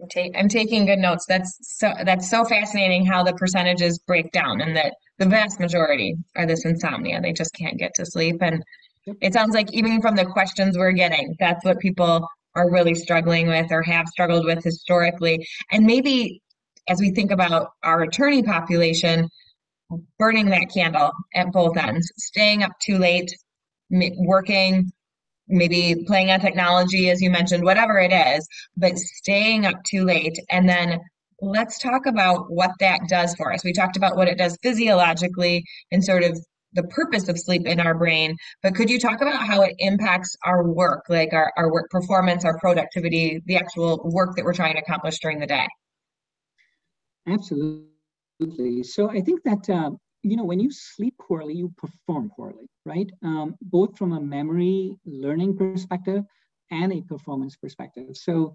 I'm, ta- I'm taking good notes. That's so that's so fascinating how the percentages break down and that the vast majority are this insomnia. They just can't get to sleep. And it sounds like even from the questions we're getting, that's what people are really struggling with or have struggled with historically. And maybe as we think about our attorney population, burning that candle at both ends, staying up too late, working, maybe playing on technology, as you mentioned, whatever it is, but staying up too late. And then let's talk about what that does for us. We talked about what it does physiologically and sort of the purpose of sleep in our brain, but could you talk about how it impacts our work, like our, our work performance, our productivity, the actual work that we're trying to accomplish during the day? Absolutely. So I think that uh, you know, when you sleep poorly, you perform poorly, right? Um, both from a memory learning perspective and a performance perspective. So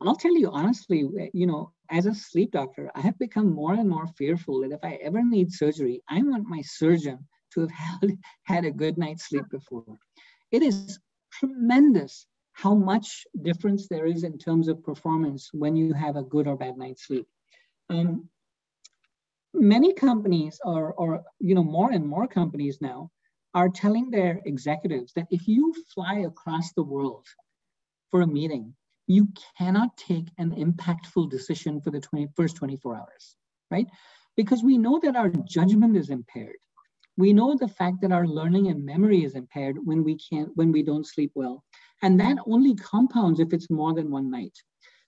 I'll tell you honestly, you know, as a sleep doctor, I have become more and more fearful that if I ever need surgery, I want my surgeon to have *laughs* had, had a good night's sleep before. It is tremendous how much difference there is in terms of performance when you have a good or bad night's sleep. Um, many companies or, or you know more and more companies now are telling their executives that if you fly across the world for a meeting you cannot take an impactful decision for the 20, first 24 hours right? Because we know that our judgment is impaired. We know the fact that our learning and memory is impaired when we can't when we don't sleep well. And that only compounds if it's more than one night.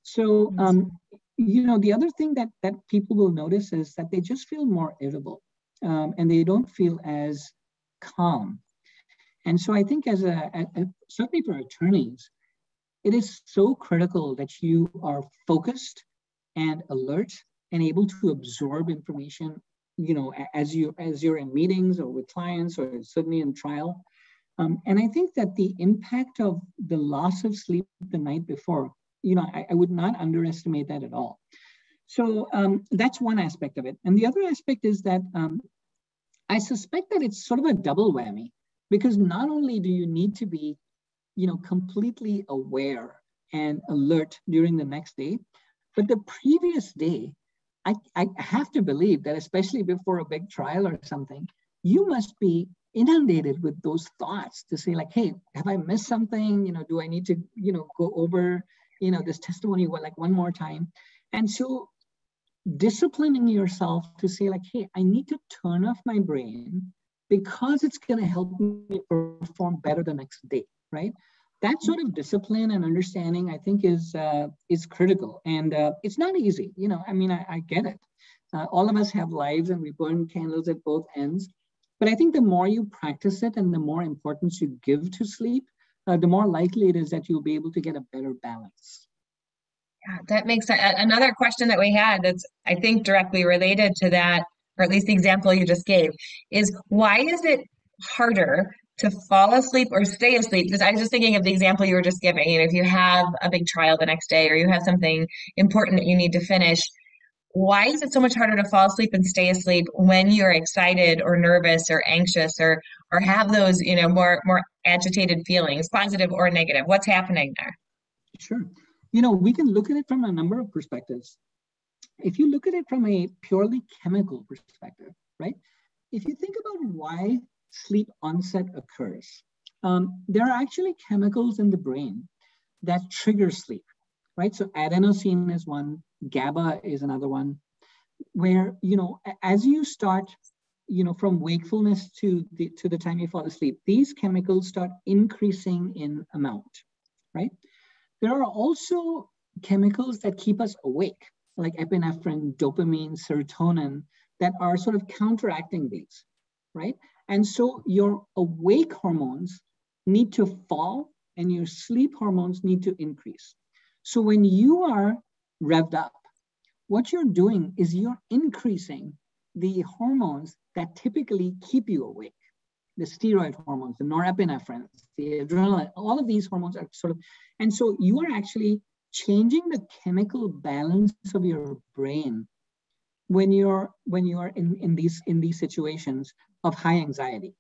So um, you know, the other thing that that people will notice is that they just feel more irritable, um, and they don't feel as calm. And so I think as a, a, a certainly for attorneys, it is so critical that you are focused and alert and able to absorb information you know as you as you're in meetings or with clients or certainly in trial um, and i think that the impact of the loss of sleep the night before you know, I, I would not underestimate that at all. So um, that's one aspect of it. And the other aspect is that um, I suspect that it's sort of a double whammy because not only do you need to be, you know, completely aware and alert during the next day, but the previous day, I, I have to believe that especially before a big trial or something, you must be inundated with those thoughts to say like, hey, have I missed something? You know, do I need to, you know, go over you know, this testimony like one more time. And so disciplining yourself to say like, hey, I need to turn off my brain because it's going to help me perform better the next day, right? That sort of discipline and understanding, I think, is uh, is critical, and uh, it's not easy. You know, I mean, I, I get it. Uh, all of us have lives, and we burn candles at both ends. But I think the more you practice it, and the more importance you give to sleep, uh, the more likely it is that you'll be able to get a better balance. Yeah, that makes sense. Another question that we had that's, I think, directly related to that, or at least the example you just gave, is why is it harder to fall asleep or stay asleep? Because I was just thinking of the example you were just giving. And if you have a big trial the next day or you have something important that you need to finish, why is it so much harder to fall asleep and stay asleep when you're excited or nervous or anxious or or have those you know more more agitated feelings positive or negative what's happening there? Sure. You know we can look at it from a number of perspectives. If you look at it from a purely chemical perspective right if you think about why sleep onset occurs um, there are actually chemicals in the brain that trigger sleep right? So adenosine is one GABA is another one, where you know as you start, you know, from wakefulness to the to the time you fall asleep, these chemicals start increasing in amount, right? There are also chemicals that keep us awake, like epinephrine, dopamine, serotonin, that are sort of counteracting these, right? And so your awake hormones need to fall and your sleep hormones need to increase. So when you are revved up. What you're doing is you're increasing the hormones that typically keep you awake. the steroid hormones, the norepinephrine, the adrenaline, all of these hormones are sort of, and so you are actually changing the chemical balance of your brain when you're when you are in, in these in these situations of high anxiety.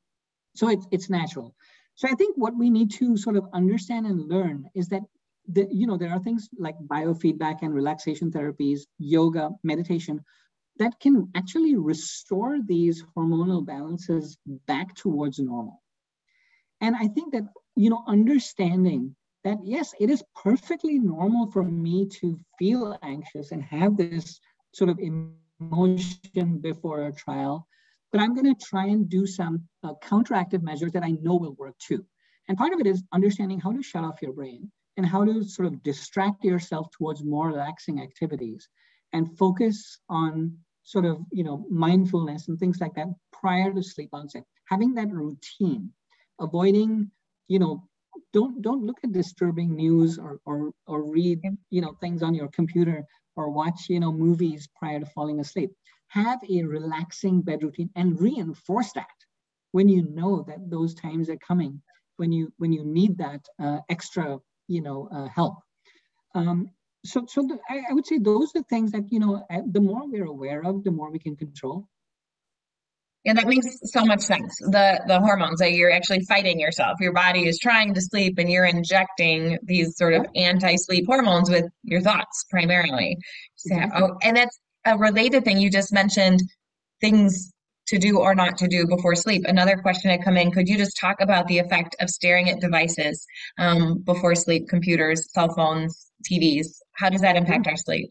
So it's it's natural. So I think what we need to sort of understand and learn is that the, you know there are things like biofeedback and relaxation therapies, yoga, meditation that can actually restore these hormonal balances back towards normal. And I think that you know understanding that yes, it is perfectly normal for me to feel anxious and have this sort of emotion before a trial but I'm going to try and do some uh, counteractive measures that I know will work too. And part of it is understanding how to shut off your brain and how to sort of distract yourself towards more relaxing activities and focus on sort of, you know, mindfulness and things like that prior to sleep onset. Having that routine, avoiding, you know, don't don't look at disturbing news or or or read, you know, things on your computer or watch, you know, movies prior to falling asleep. Have a relaxing bed routine and reinforce that when you know that those times are coming when you when you need that uh, extra you know uh, help. Um, so so the, I, I, would say those are things that you know the more we're aware of the more we can control yeah that makes so much sense the the hormones that you're actually fighting yourself your body is trying to sleep and you're injecting these sort of anti-sleep hormones with your thoughts primarily so, exactly. oh, and that's a related thing you just mentioned things to do or not to do before sleep. Another question had come in. Could you just talk about the effect of staring at devices um, before sleep, computers, cell phones, TVs? How does that impact our sleep?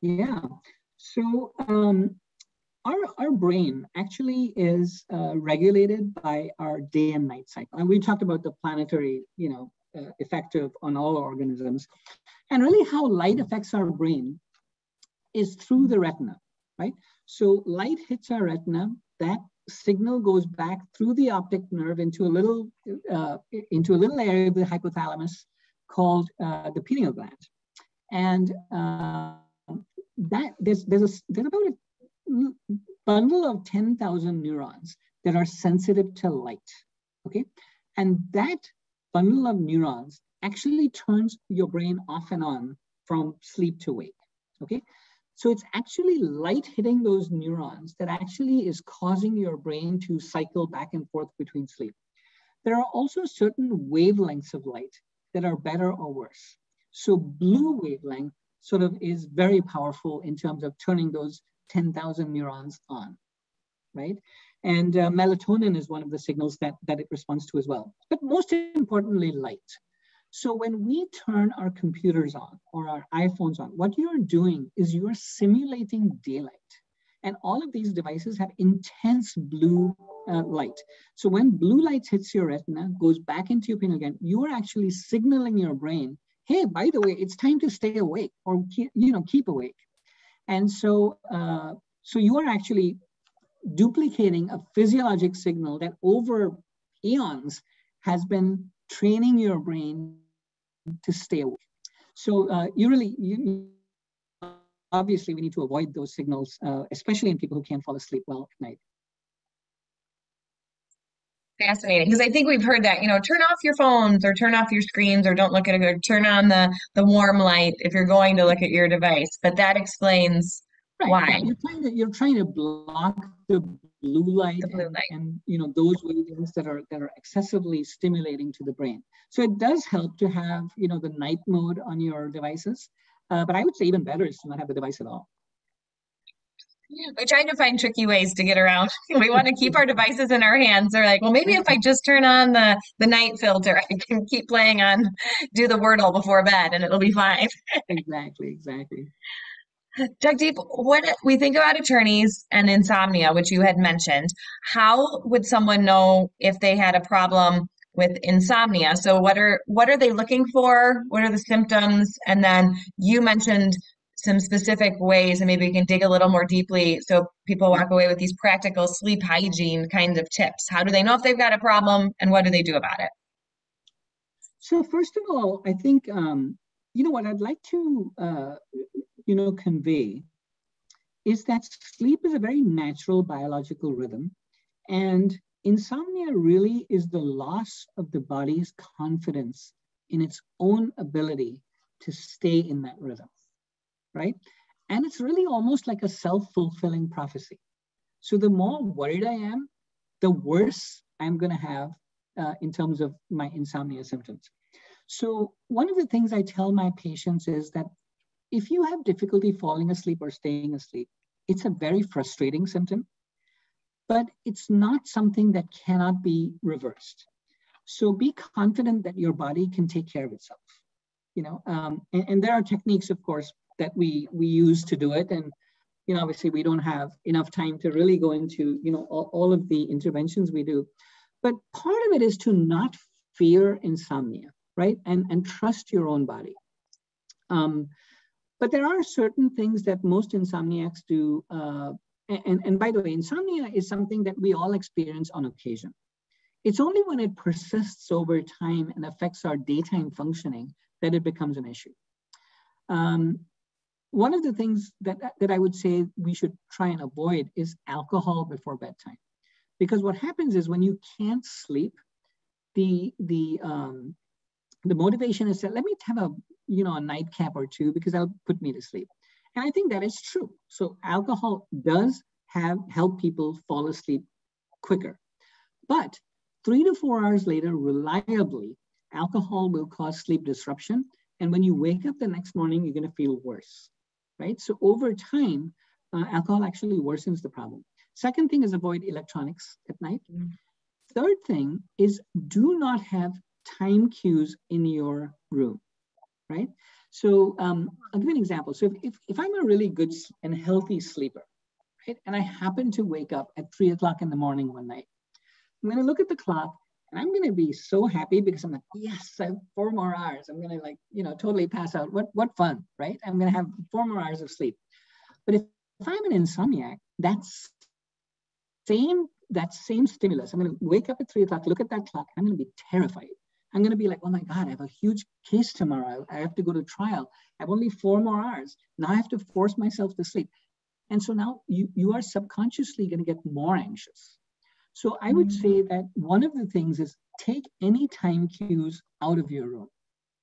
Yeah. So um, our, our brain actually is uh, regulated by our day and night cycle. And we talked about the planetary, you know, uh, effect of, on all organisms. And really how light affects our brain is through the retina, right? So light hits our retina, that signal goes back through the optic nerve into a little uh, into a little area of the hypothalamus called uh, the pineal gland, and uh, that there's there's a there's about a bundle of ten thousand neurons that are sensitive to light, okay, and that bundle of neurons actually turns your brain off and on from sleep to wake, okay. So it's actually light hitting those neurons that actually is causing your brain to cycle back and forth between sleep. There are also certain wavelengths of light that are better or worse. So blue wavelength sort of is very powerful in terms of turning those 10,000 neurons on, right? And uh, melatonin is one of the signals that, that it responds to as well. But most importantly, light. So when we turn our computers on or our iPhones on, what you're doing is you're simulating daylight. And all of these devices have intense blue uh, light. So when blue light hits your retina, goes back into your pineal gland, you are actually signaling your brain, hey, by the way, it's time to stay awake or you know keep awake. And so, uh, so you are actually duplicating a physiologic signal that over eons has been training your brain to stay awake. So uh, you really, you, obviously we need to avoid those signals, uh, especially in people who can't fall asleep well at night. Fascinating, because I think we've heard that, you know, turn off your phones or turn off your screens or don't look at it or turn on the, the warm light if you're going to look at your device. But that explains right. why. You're trying to, you're trying to block the blue light, blue and, light. And, you know those wavelengths that are that are excessively stimulating to the brain. So it does help to have you know the night mode on your devices, uh, but I would say even better is to not have the device at all. We're trying to find tricky ways to get around. *laughs* We want to keep our devices in our hands. They're like, well, maybe if I just turn on the the night filter, I can keep playing on, do the Wordle before bed, and it'll be fine. *laughs* exactly, exactly. Jagdeep, what we think about attorneys and insomnia, which you had mentioned, how would someone know if they had a problem with insomnia? So what are what are they looking for? What are the symptoms? And then you mentioned some specific ways, and maybe we can dig a little more deeply so people walk away with these practical sleep hygiene kinds of tips. How do they know if they've got a problem and what do they do about it? So first of all, I think um, you know what I'd like to uh, you know, convey is that sleep is a very natural biological rhythm. And insomnia really is the loss of the body's confidence in its own ability to stay in that rhythm, right? And it's really almost like a self fulfilling prophecy. So the more worried I am, the worse I'm going to have uh, in terms of my insomnia symptoms. So one of the things I tell my patients is that if you have difficulty falling asleep or staying asleep, it's a very frustrating symptom, but it's not something that cannot be reversed. So be confident that your body can take care of itself. You know, um, and, and there are techniques, of course, that we we use to do it, and you know, obviously we don't have enough time to really go into you know all, all of the interventions we do, but part of it is to not fear insomnia, right, and and trust your own body. Um, but there are certain things that most insomniacs do. Uh, and, and by the way, insomnia is something that we all experience on occasion. It's only when it persists over time and affects our daytime functioning that it becomes an issue. Um, one of the things that, that I would say we should try and avoid is alcohol before bedtime. Because what happens is when you can't sleep, the, the, um, the motivation is that let me have a you know, a nightcap or two because that'll put me to sleep. And I think that is true. So alcohol does have help people fall asleep quicker. But three to four hours later, reliably, alcohol will cause sleep disruption. And when you wake up the next morning, you're going to feel worse, right? So over time, uh, alcohol actually worsens the problem. Second thing is avoid electronics at night. Mm. Third thing is do not have time cues in your room right? So um, I'll give you an example. So if, if, if I'm a really good and healthy sleeper, right, and I happen to wake up at three o'clock in the morning one night, I'm going to look at the clock and I'm going to be so happy because I'm like, yes, I have four more hours. I'm going to like, you know, totally pass out. What, what fun, right? I'm going to have four more hours of sleep. But if, if I'm an insomniac, that's same, that same stimulus. I'm going to wake up at three o'clock, look at that clock, I'm going to be terrified I'm going to be like, oh my God, I have a huge case tomorrow. I have to go to trial. I have only four more hours. Now I have to force myself to sleep. And so now you, you are subconsciously going to get more anxious. So I would mm-hmm. say that one of the things is take any time cues out of your room.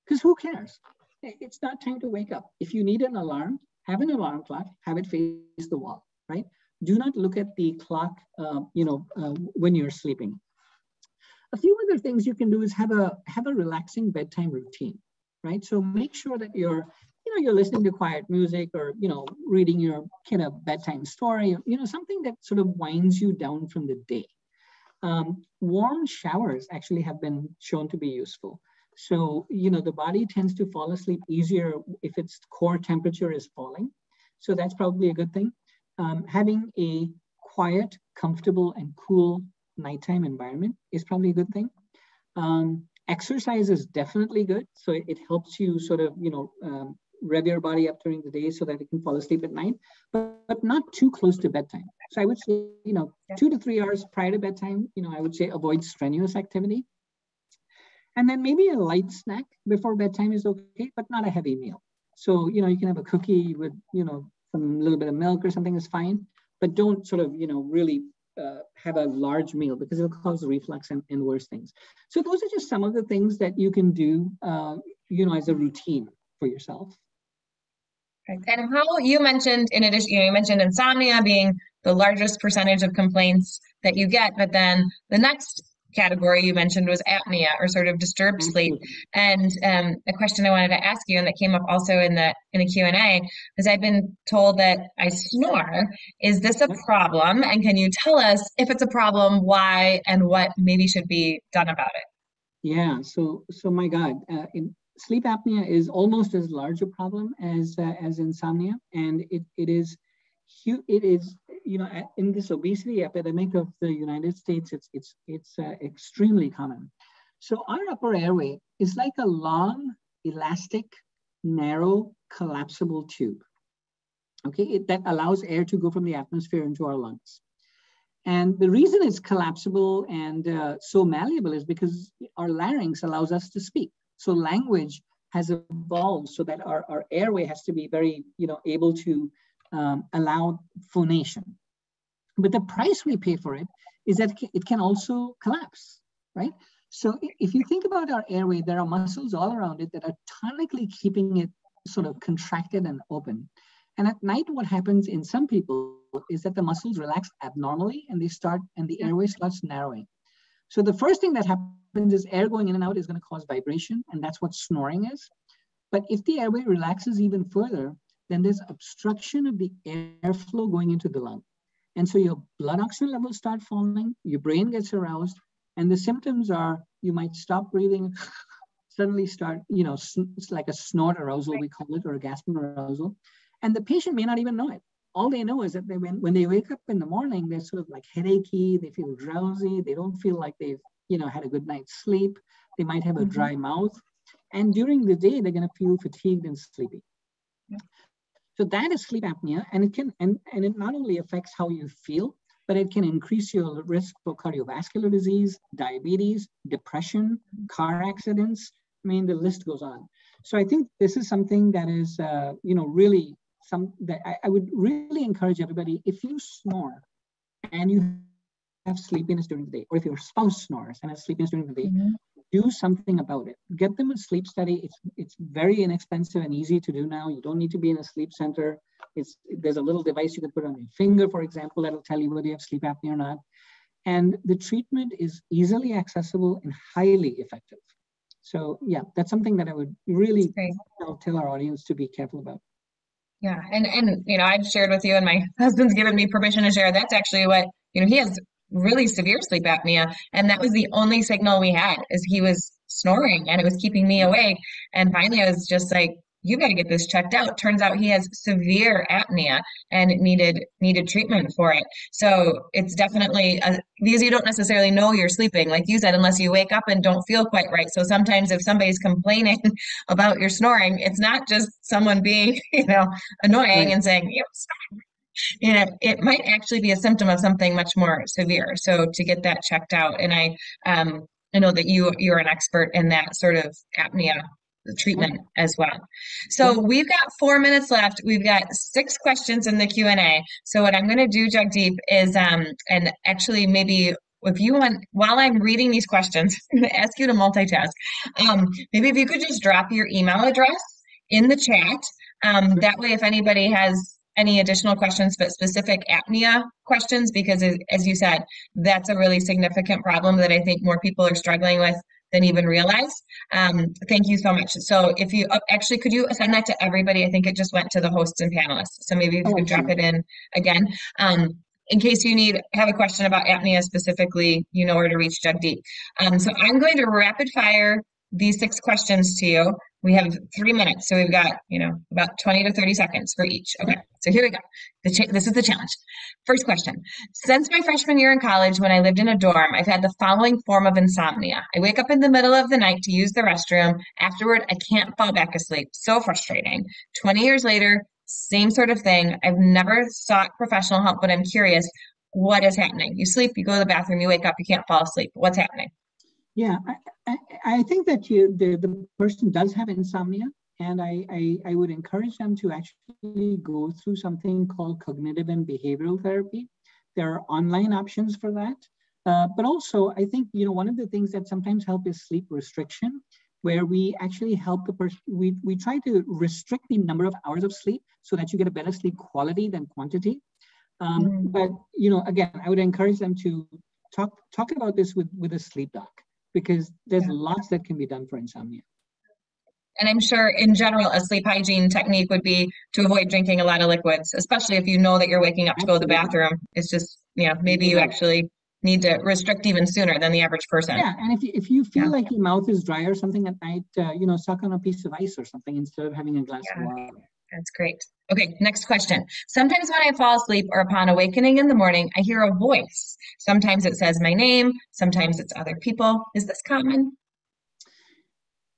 Because who cares? It's not time to wake up. If you need an alarm, have an alarm clock, have it face the wall, right? Do not look at the clock, uh, you know, uh, when you're sleeping. A few other things you can do is have a have a relaxing bedtime routine, right? So make sure that you're you know you're listening to quiet music or you know reading your kind of bedtime story, you know something that sort of winds you down from the day. Um, warm showers actually have been shown to be useful. So, you know, the body tends to fall asleep easier if its core temperature is falling. So that's probably a good thing. Um, having a quiet, comfortable, and cool nighttime environment is probably a good thing. Um, exercise is definitely good. So it, it, helps you sort of, you know, um, rev your body up during the day so that it can fall asleep at night, but, but not too close to bedtime. So I would say, you know, two to three hours prior to bedtime, you know, I would say avoid strenuous activity. And then maybe a light snack before bedtime is okay, but not a heavy meal. So, you know, you can have a cookie with, you know, some little bit of milk or something is fine, but don't sort of, you know, really uh, have a large meal because it'll cause reflux and, and, worse things. So those are just some of the things that you can do, uh, you know, as a routine for yourself. And how you mentioned, in addition, you, know, you mentioned insomnia being the largest percentage of complaints that you get, but then the next category you mentioned was apnea or sort of disturbed sleep. And um, a question I wanted to ask you, and that came up also in the in the Q and A, is I've been told that I snore. Is this a problem? And can you tell us if it's a problem, why, and what maybe should be done about it? Yeah. So so my God, uh, in, sleep apnea is almost as large a problem as uh, as insomnia, and it it is it is you know, in this obesity epidemic of the United States, it's, it's, it's uh, extremely common. So our upper airway is like a long, elastic, narrow, collapsible tube, okay, it, that allows air to go from the atmosphere into our lungs. And the reason it's collapsible and uh, so malleable is because our larynx allows us to speak. So language has evolved so that our, our airway has to be very, you know, able to um, allow phonation. But the price we pay for it is that it can also collapse, right? So if you think about our airway, there are muscles all around it that are tonically keeping it sort of contracted and open. And at night, what happens in some people is that the muscles relax abnormally and they start, and the airway starts narrowing. So the first thing that happens is air going in and out is going to cause vibration, and that's what snoring is. But if the airway relaxes even further, then there's obstruction of the airflow going into the lung. And so your blood oxygen levels start falling, your brain gets aroused, and the symptoms are you might stop breathing, *laughs* suddenly start, you know, it's like a snort arousal, we call it, or a gasping arousal. And the patient may not even know it. All they know is that they, when, when they wake up in the morning, they're sort of like headachy, they feel drowsy, they don't feel like they've, you know, had a good night's sleep. They might have a mm-hmm. dry mouth. And during the day, they're going to feel fatigued and sleepy. So that is sleep apnea, and it can and, and it not only affects how you feel, but it can increase your risk for cardiovascular disease, diabetes, depression, car accidents. I mean, the list goes on. So I think this is something that is, uh, you know, really some that I, I, would really encourage everybody. If you snore and you have sleepiness during the day, or if your spouse snores and has sleepiness during the day, mm-hmm do something about it. Get them a sleep study. It's it's very inexpensive and easy to do now. You don't need to be in a sleep center. It's there's a little device you can put on your finger, for example, that'll tell you whether you have sleep apnea or not. And the treatment is easily accessible and highly effective. So yeah, that's something that I would really tell our audience to be careful about. Yeah, and and you know I've shared with you, and my *laughs* husband's given me permission to share. That's actually what you know he has really severe sleep apnea and that was the only signal we had is he was snoring and it was keeping me awake. And finally i was just like you got to get this checked out. Turns out he has severe apnea and needed needed treatment for it. So it's definitely a, because you don't necessarily know you're sleeping like you said unless you wake up and don't feel quite right. So sometimes if somebody's *laughs* complaining about your snoring it's not just someone being *laughs* you know annoying right. and saying know, you know, it might actually be a symptom of something much more severe. So to get that checked out, and I, um, I know that you you're an expert in that sort of apnea treatment as well. So we've got four minutes left. We've got six questions in the Q and A. So what I'm going to do, Jagdeep, is um, and actually maybe if you want, while I'm reading these questions, *laughs* I'm going to ask you to multitask. Um, maybe if you could just drop your email address in the chat. Um, that way, if anybody has any additional questions, but specific apnea questions, because as you said, that's a really significant problem that I think more people are struggling with than even realize. Um, thank you so much. So if you uh, actually, could you send that to everybody? I think it just went to the hosts and panelists. So maybe if you oh, could drop it in again. Um, in case you need have a question about apnea specifically, you know where to reach Jagdeep. Um, so I'm going to rapid fire these six questions to you. We have three minutes, so we've got you know about 20 to 30 seconds for each. Okay, so here we go. Cha- this is the challenge. First question: Since my freshman year in college, when I lived in a dorm, I've had the following form of insomnia. I wake up in the middle of the night to use the restroom. Afterward, I can't fall back asleep. So frustrating. 20 years later, same sort of thing. I've never sought professional help, but I'm curious. What is happening? You sleep, you go to the bathroom, you wake up, you can't fall asleep. What's happening? Yeah, I, I, I think that you, the, the person does have insomnia, and I, I, I would encourage them to actually go through something called cognitive and behavioral therapy. There are online options for that. Uh, but also, I think you know one of the things that sometimes help is sleep restriction, where we actually help the person. We we try to restrict the number of hours of sleep so that you get a better sleep quality than quantity. Um, mm. But you know, again, I would encourage them to talk talk about this with with a sleep doc because there's yeah. lots that can be done for insomnia. And I'm sure in general, a sleep hygiene technique would be to avoid drinking a lot of liquids, especially if you know that you're waking up to go to the bathroom. It's just, you know, maybe you actually need to restrict even sooner than the average person. Yeah, and if you, if you feel yeah. like your mouth is dry or something at night, uh, you know, suck on a piece of ice or something instead of having a glass yeah. of water. That's great. Okay, next question. Sometimes when I fall asleep or upon awakening in the morning, I hear a voice. Sometimes it says my name, sometimes it's other people. Is this common?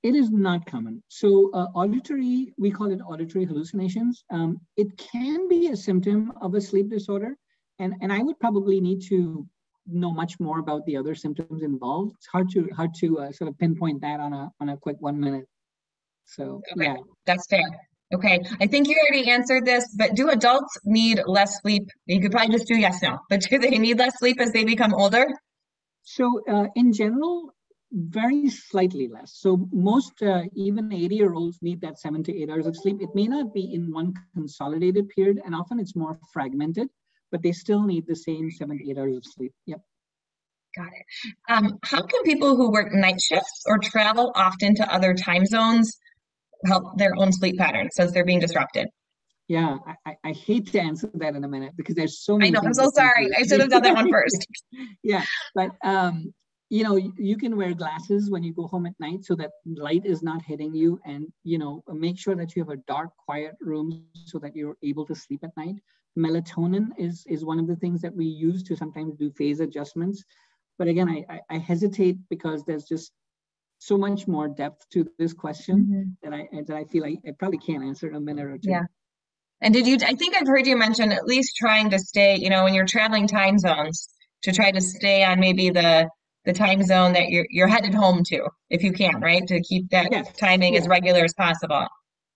It is not common. So, uh, auditory, we call it auditory hallucinations. Um, it can be a symptom of a sleep disorder. And, and I would probably need to know much more about the other symptoms involved. It's hard to hard to uh, sort of pinpoint that on a on a quick one minute. So okay. yeah, that's fair. Okay, I think you already answered this, but do adults need less sleep? You could probably just do yes, no, *laughs* but do they need less sleep as they become older? So uh, in general, very slightly less. So most uh, even 80 year olds need that seven to eight hours of sleep. It may not be in one consolidated period, and often it's more fragmented, but they still need the same seven to eight hours of sleep. Yep. Got it. Um, how can people who work night shifts or travel often to other time zones help their own sleep patterns since they're being disrupted? Yeah, I, I hate to answer that in a minute because there's so many. I know. I'm so sorry. I should have done that one first. *laughs* yeah, but um, you know, you can wear glasses when you go home at night so that light is not hitting you, and you know, make sure that you have a dark, quiet room so that you're able to sleep at night. Melatonin is is one of the things that we use to sometimes do phase adjustments. But again, I, I, I hesitate because there's just so much more depth to this question mm-hmm. that I that I feel like I probably can't answer in a minute or two. Yeah. And did you, I think I've heard you mention at least trying to stay, you know, when you're traveling time zones, to try to stay on maybe the the time zone that you're you're headed home to, if you can, right? To keep that yes. timing yes. as regular as possible.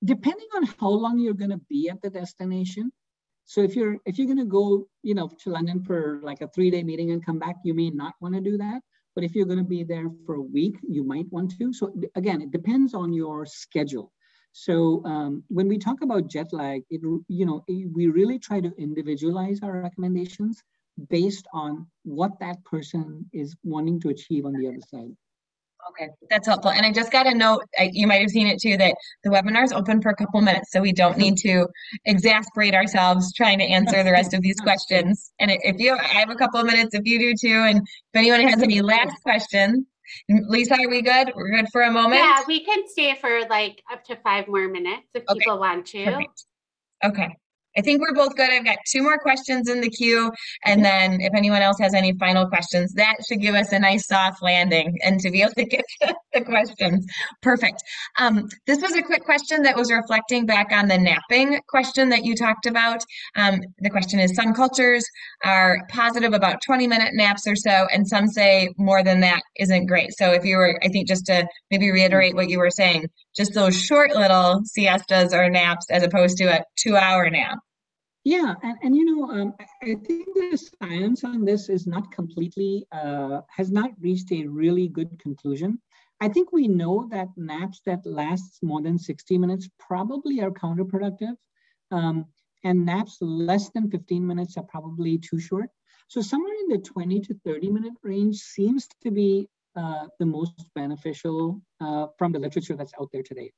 Depending on how long you're going to be at the destination. So if you're if you're going to go, you know, to London for like a three day meeting and come back, you may not want to do that. But if you're going to be there for a week, you might want to. So again, it depends on your schedule. So um, when we talk about jet lag, it, you know, we really try to individualize our recommendations based on what that person is wanting to achieve on the other side. Okay, that's helpful. And I just got a note, I, you might have seen it too, that the webinar is open for a couple minutes, so we don't need to exasperate ourselves trying to answer the rest of these questions. And if you, I have a couple of minutes if you do too, and if anyone has any last questions, Lisa, are we good? We're good for a moment? Yeah, we can stay for like up to five more minutes if okay. people want to. Perfect. Okay. I think we're both good. I've got two more questions in the queue. And then if anyone else has any final questions, that should give us a nice soft landing and to be able to *laughs* get the questions. Perfect. Um, this was a quick question that was reflecting back on the napping question that you talked about. Um, the question is some cultures are positive about 20 minute naps or so, and some say more than that isn't great. So if you were, I think just to maybe reiterate what you were saying, just those short little siestas or naps as opposed to a two hour nap. Yeah, and, and you know, um, I think the science on this is not completely, uh, has not reached a really good conclusion. I think we know that naps that last more than 60 minutes probably are counterproductive. Um, and naps less than 15 minutes are probably too short. So somewhere in the 20 to 30 minute range seems to be uh, the most beneficial uh, from the literature that's out there today.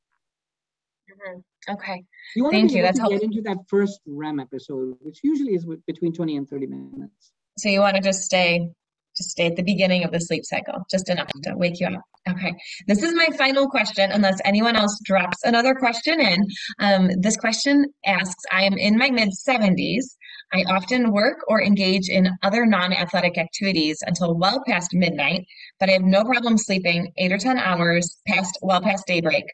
Mm-hmm. Okay. You Thank you. That's helpful. Get into that first REM episode, which usually is between 20 and 30 minutes. So you want to just stay, just stay at the beginning of the sleep cycle, just enough to wake you up. Okay. This is my final question, unless anyone else drops another question in. Um, this question asks I am in my mid 70s. I often work or engage in other non athletic activities until well past midnight, but I have no problem sleeping eight or 10 hours past well past daybreak.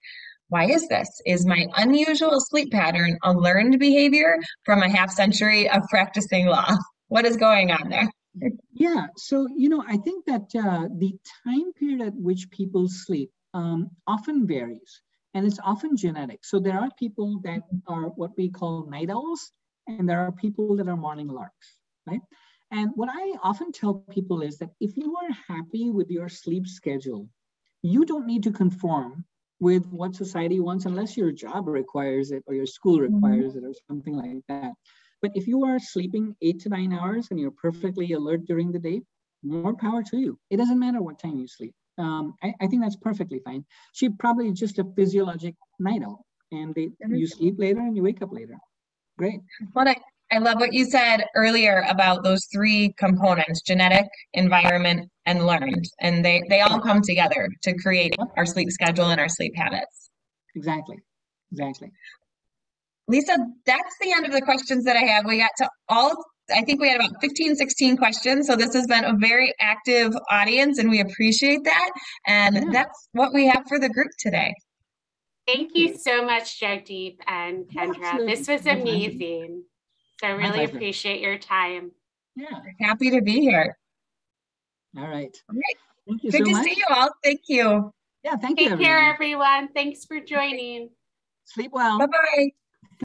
Why is this? Is my unusual sleep pattern a learned behavior from a half century of practicing law? What is going on there? Yeah, so you know, I think that uh, the time period at which people sleep um, often varies, and it's often genetic. So there are people that are what we call night owls, and there are people that are morning larks, right? And what I often tell people is that if you are happy with your sleep schedule, you don't need to conform with what society wants unless your job requires it or your school mm-hmm. requires mm-hmm. it or something like that. But if you are sleeping eight to nine hours and you're perfectly alert during the day, more power to you. It doesn't matter what time you sleep. Um, I, I, think that's perfectly fine. She probably just a physiologic night owl, and they, you sleep later and you wake up later. Great. I, I love what you said earlier about those three components genetic, environment, and learned. And they, they all come together to create our sleep schedule and our sleep habits. Exactly. Exactly. Lisa, that's the end of the questions that I have. We got to all, I think we had about 15, 16 questions. So this has been a very active audience and we appreciate that. And yeah. that's what we have for the group today. Thank you so much, Jagdeep and Kendra. This was amazing. So I really appreciate your time. Yeah, happy to be here. All right. All right. Thank you Good so to much. see you all. Thank you. Yeah, thank Take you. Take care, everyone. Thanks for joining. Sleep well. Bye bye.